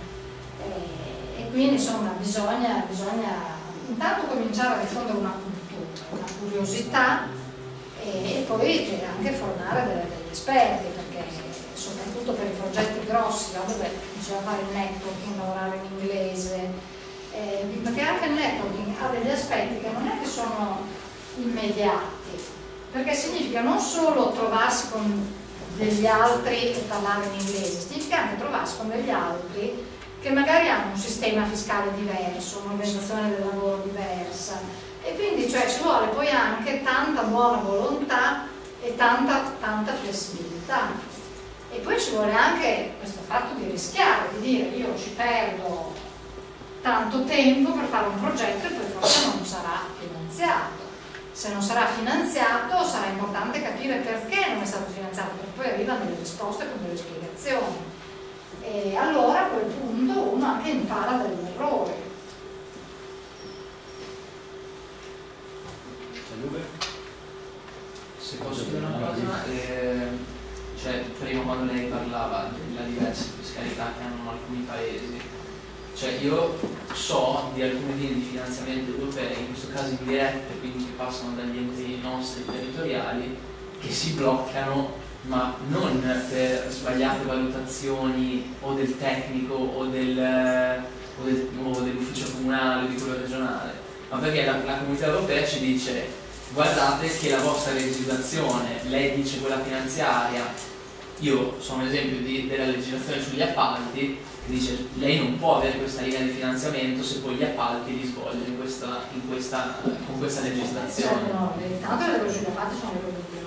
E, e quindi insomma bisogna, bisogna intanto cominciare a diffondere una cultura, una curiosità e, e poi anche formare degli esperti, perché soprattutto per i progetti grossi, dove bisogna fare il networking, lavorare in inglese, eh, perché anche il networking ha degli aspetti che non è che sono immediati, perché significa non solo trovarsi con degli altri e parlare in inglese, significa anche trovarsi con degli altri che magari hanno un sistema fiscale diverso, un'organizzazione del lavoro diversa e quindi cioè, ci vuole poi anche tanta buona volontà e tanta, tanta flessibilità e poi ci vuole anche questo fatto di rischiare, di dire io ci perdo tanto tempo per fare un progetto e poi forse non sarà finanziato. Se non sarà finanziato sarà importante capire perché non è stato finanziato, perché poi arrivano delle risposte con delle spiegazioni. E allora a quel punto uno anche impara dagli errori. Se posso dire una cosa, eh, cioè prima quando lei parlava della diversa fiscalità che hanno alcuni paesi, cioè io so di alcune linee di finanziamento europei, in questo caso indirette, quindi che passano dagli enti nostri territoriali, che si bloccano ma non per sbagliate valutazioni o del tecnico o, del, o, del, o dell'ufficio comunale o di quello regionale, ma perché la, la comunità europea ci dice guardate che la vostra legislazione, lei dice quella finanziaria, io sono un esempio di, della legislazione sugli appalti, dice lei non può avere questa linea di finanziamento se poi gli appalti li svolge in questa, in questa, con questa legislazione. No, intanto le appalti sono le produzioni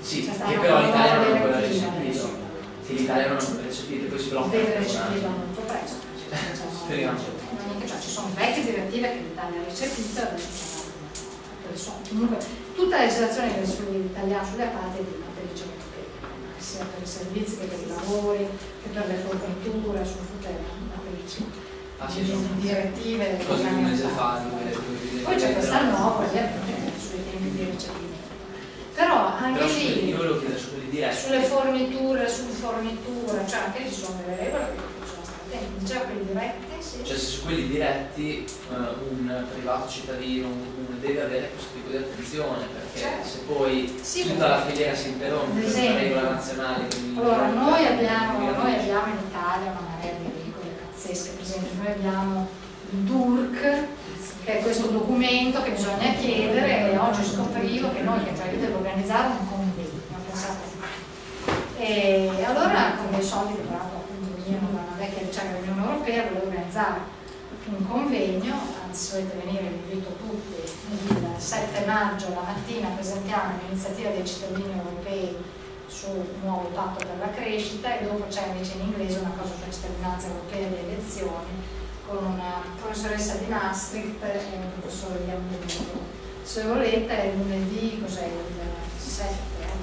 Sì, che però l'Italia non aveva recepito, che l'Italia non aveva recepito, poi si blocca. Deve recepirla molto presto. [laughs] Speriamo. Cioè, ci sono vecchie direttive che l'Italia ha recepito, adesso sono comunque tutta la legislazione italiana sugli appalti è di matrice sia per i servizi che per i lavori, che per le forniture, sono tutte matrici. Ah, sì, direttive cose un mese fa poi c'è questa nuova sui tempi di recepimento però anche però lì su diretti sulle forniture sul forniture cioè anche lì ci sono delle regole attenti già quelli diretti sì. cioè se su quelli diretti uh, un privato cittadino un deve avere questo tipo di attenzione perché certo. se poi sì, tutta la filiera si interrompe per una regola nazionale allora noi abbiamo, noi abbiamo in Italia una marea di regole pazzesche per esempio noi abbiamo il DURC che è questo documento che bisogna chiedere e oggi scoprivo che noi che cioè io devo organizzare un convegno pensate e allora con dei soldi che tra venivano da una vecchia ricerca dell'Unione Europea volevo organizzare un convegno, anzi dovete venire, vi invito tutti, il 7 maggio la mattina presentiamo l'iniziativa dei cittadini europei sul nuovo patto per la crescita e dopo c'è invece in inglese una cosa sulla cittadinanza europea e le elezioni con una professoressa di Maastricht e un professore di Hamburgo. Se volete è lunedì, cos'è il 7?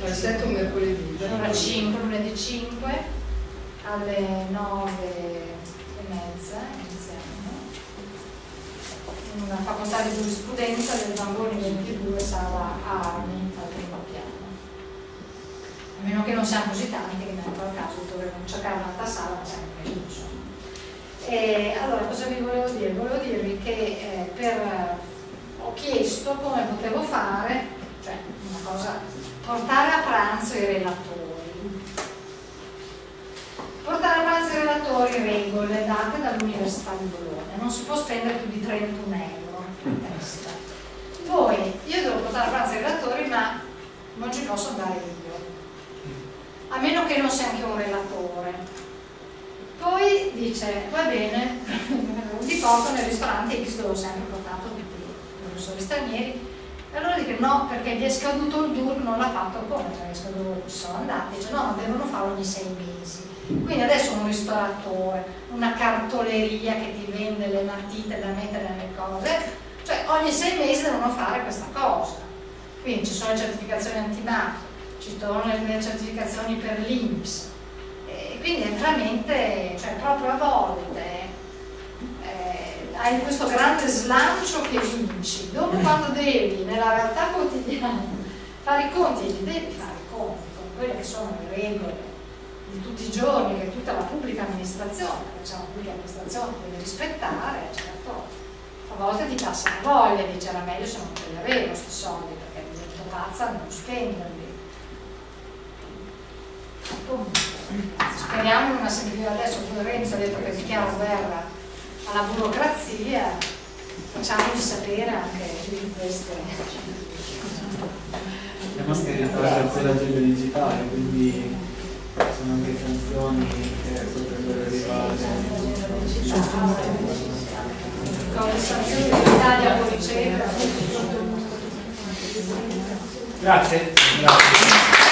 Il 7 un mercoledì. Allora 5, lunedì 5 alle 9 e mezza una facoltà di giurisprudenza del Zamboni 22 sala Armi al primo piano. A meno che non siamo così tanti che in quel caso dovremmo cercare un'altra sala, ma siamo meno insomma. E allora cosa vi volevo dire? Volevo dirvi che eh, per, ho chiesto come potevo fare, cioè una cosa, portare a pranzo i relatori portare a pranzo i relatori regole date dall'Università di Bologna, non si può spendere più di 31 euro a testa. Poi io devo portare a pranzo i relatori ma non ci posso andare io, a meno che non sia anche un relatore. Poi dice, va bene, [laughs] vi porto nel ristorante X dove ho sempre portato tutti i professori stranieri. E allora dice no, perché gli è scaduto il DUR, non l'ha fatto come? Perché è scaduto, sono andati, dice no, devono farlo ogni sei mesi. Quindi adesso un ristoratore, una cartoleria che ti vende le matite da mettere nelle cose, cioè ogni sei mesi devono fare questa cosa. Quindi ci sono le certificazioni antimafia, ci sono le certificazioni per l'INPS, quindi è veramente, cioè proprio a volte eh, hai questo grande slancio che vinci, dopo quando devi nella realtà quotidiana fare i conti, devi fare i conti con quelle che sono le regole di tutti i giorni che tutta la pubblica amministrazione, una pubblica amministrazione deve rispettare, certo, a volte ti passa la voglia, dice era meglio se non te li avevo questi soldi, perché mi divento pazza non spenderli. Speriamo in una semplificazione, adesso pure Renzi ha detto che dichiara guerra alla burocrazia, facciamogli sapere anche di queste. Abbiamo scritto la terza legge digitale, quindi sono anche funzioni che potrebbero arrivare. Con le sanzioni dell'Italia fuori Grazie. Grazie.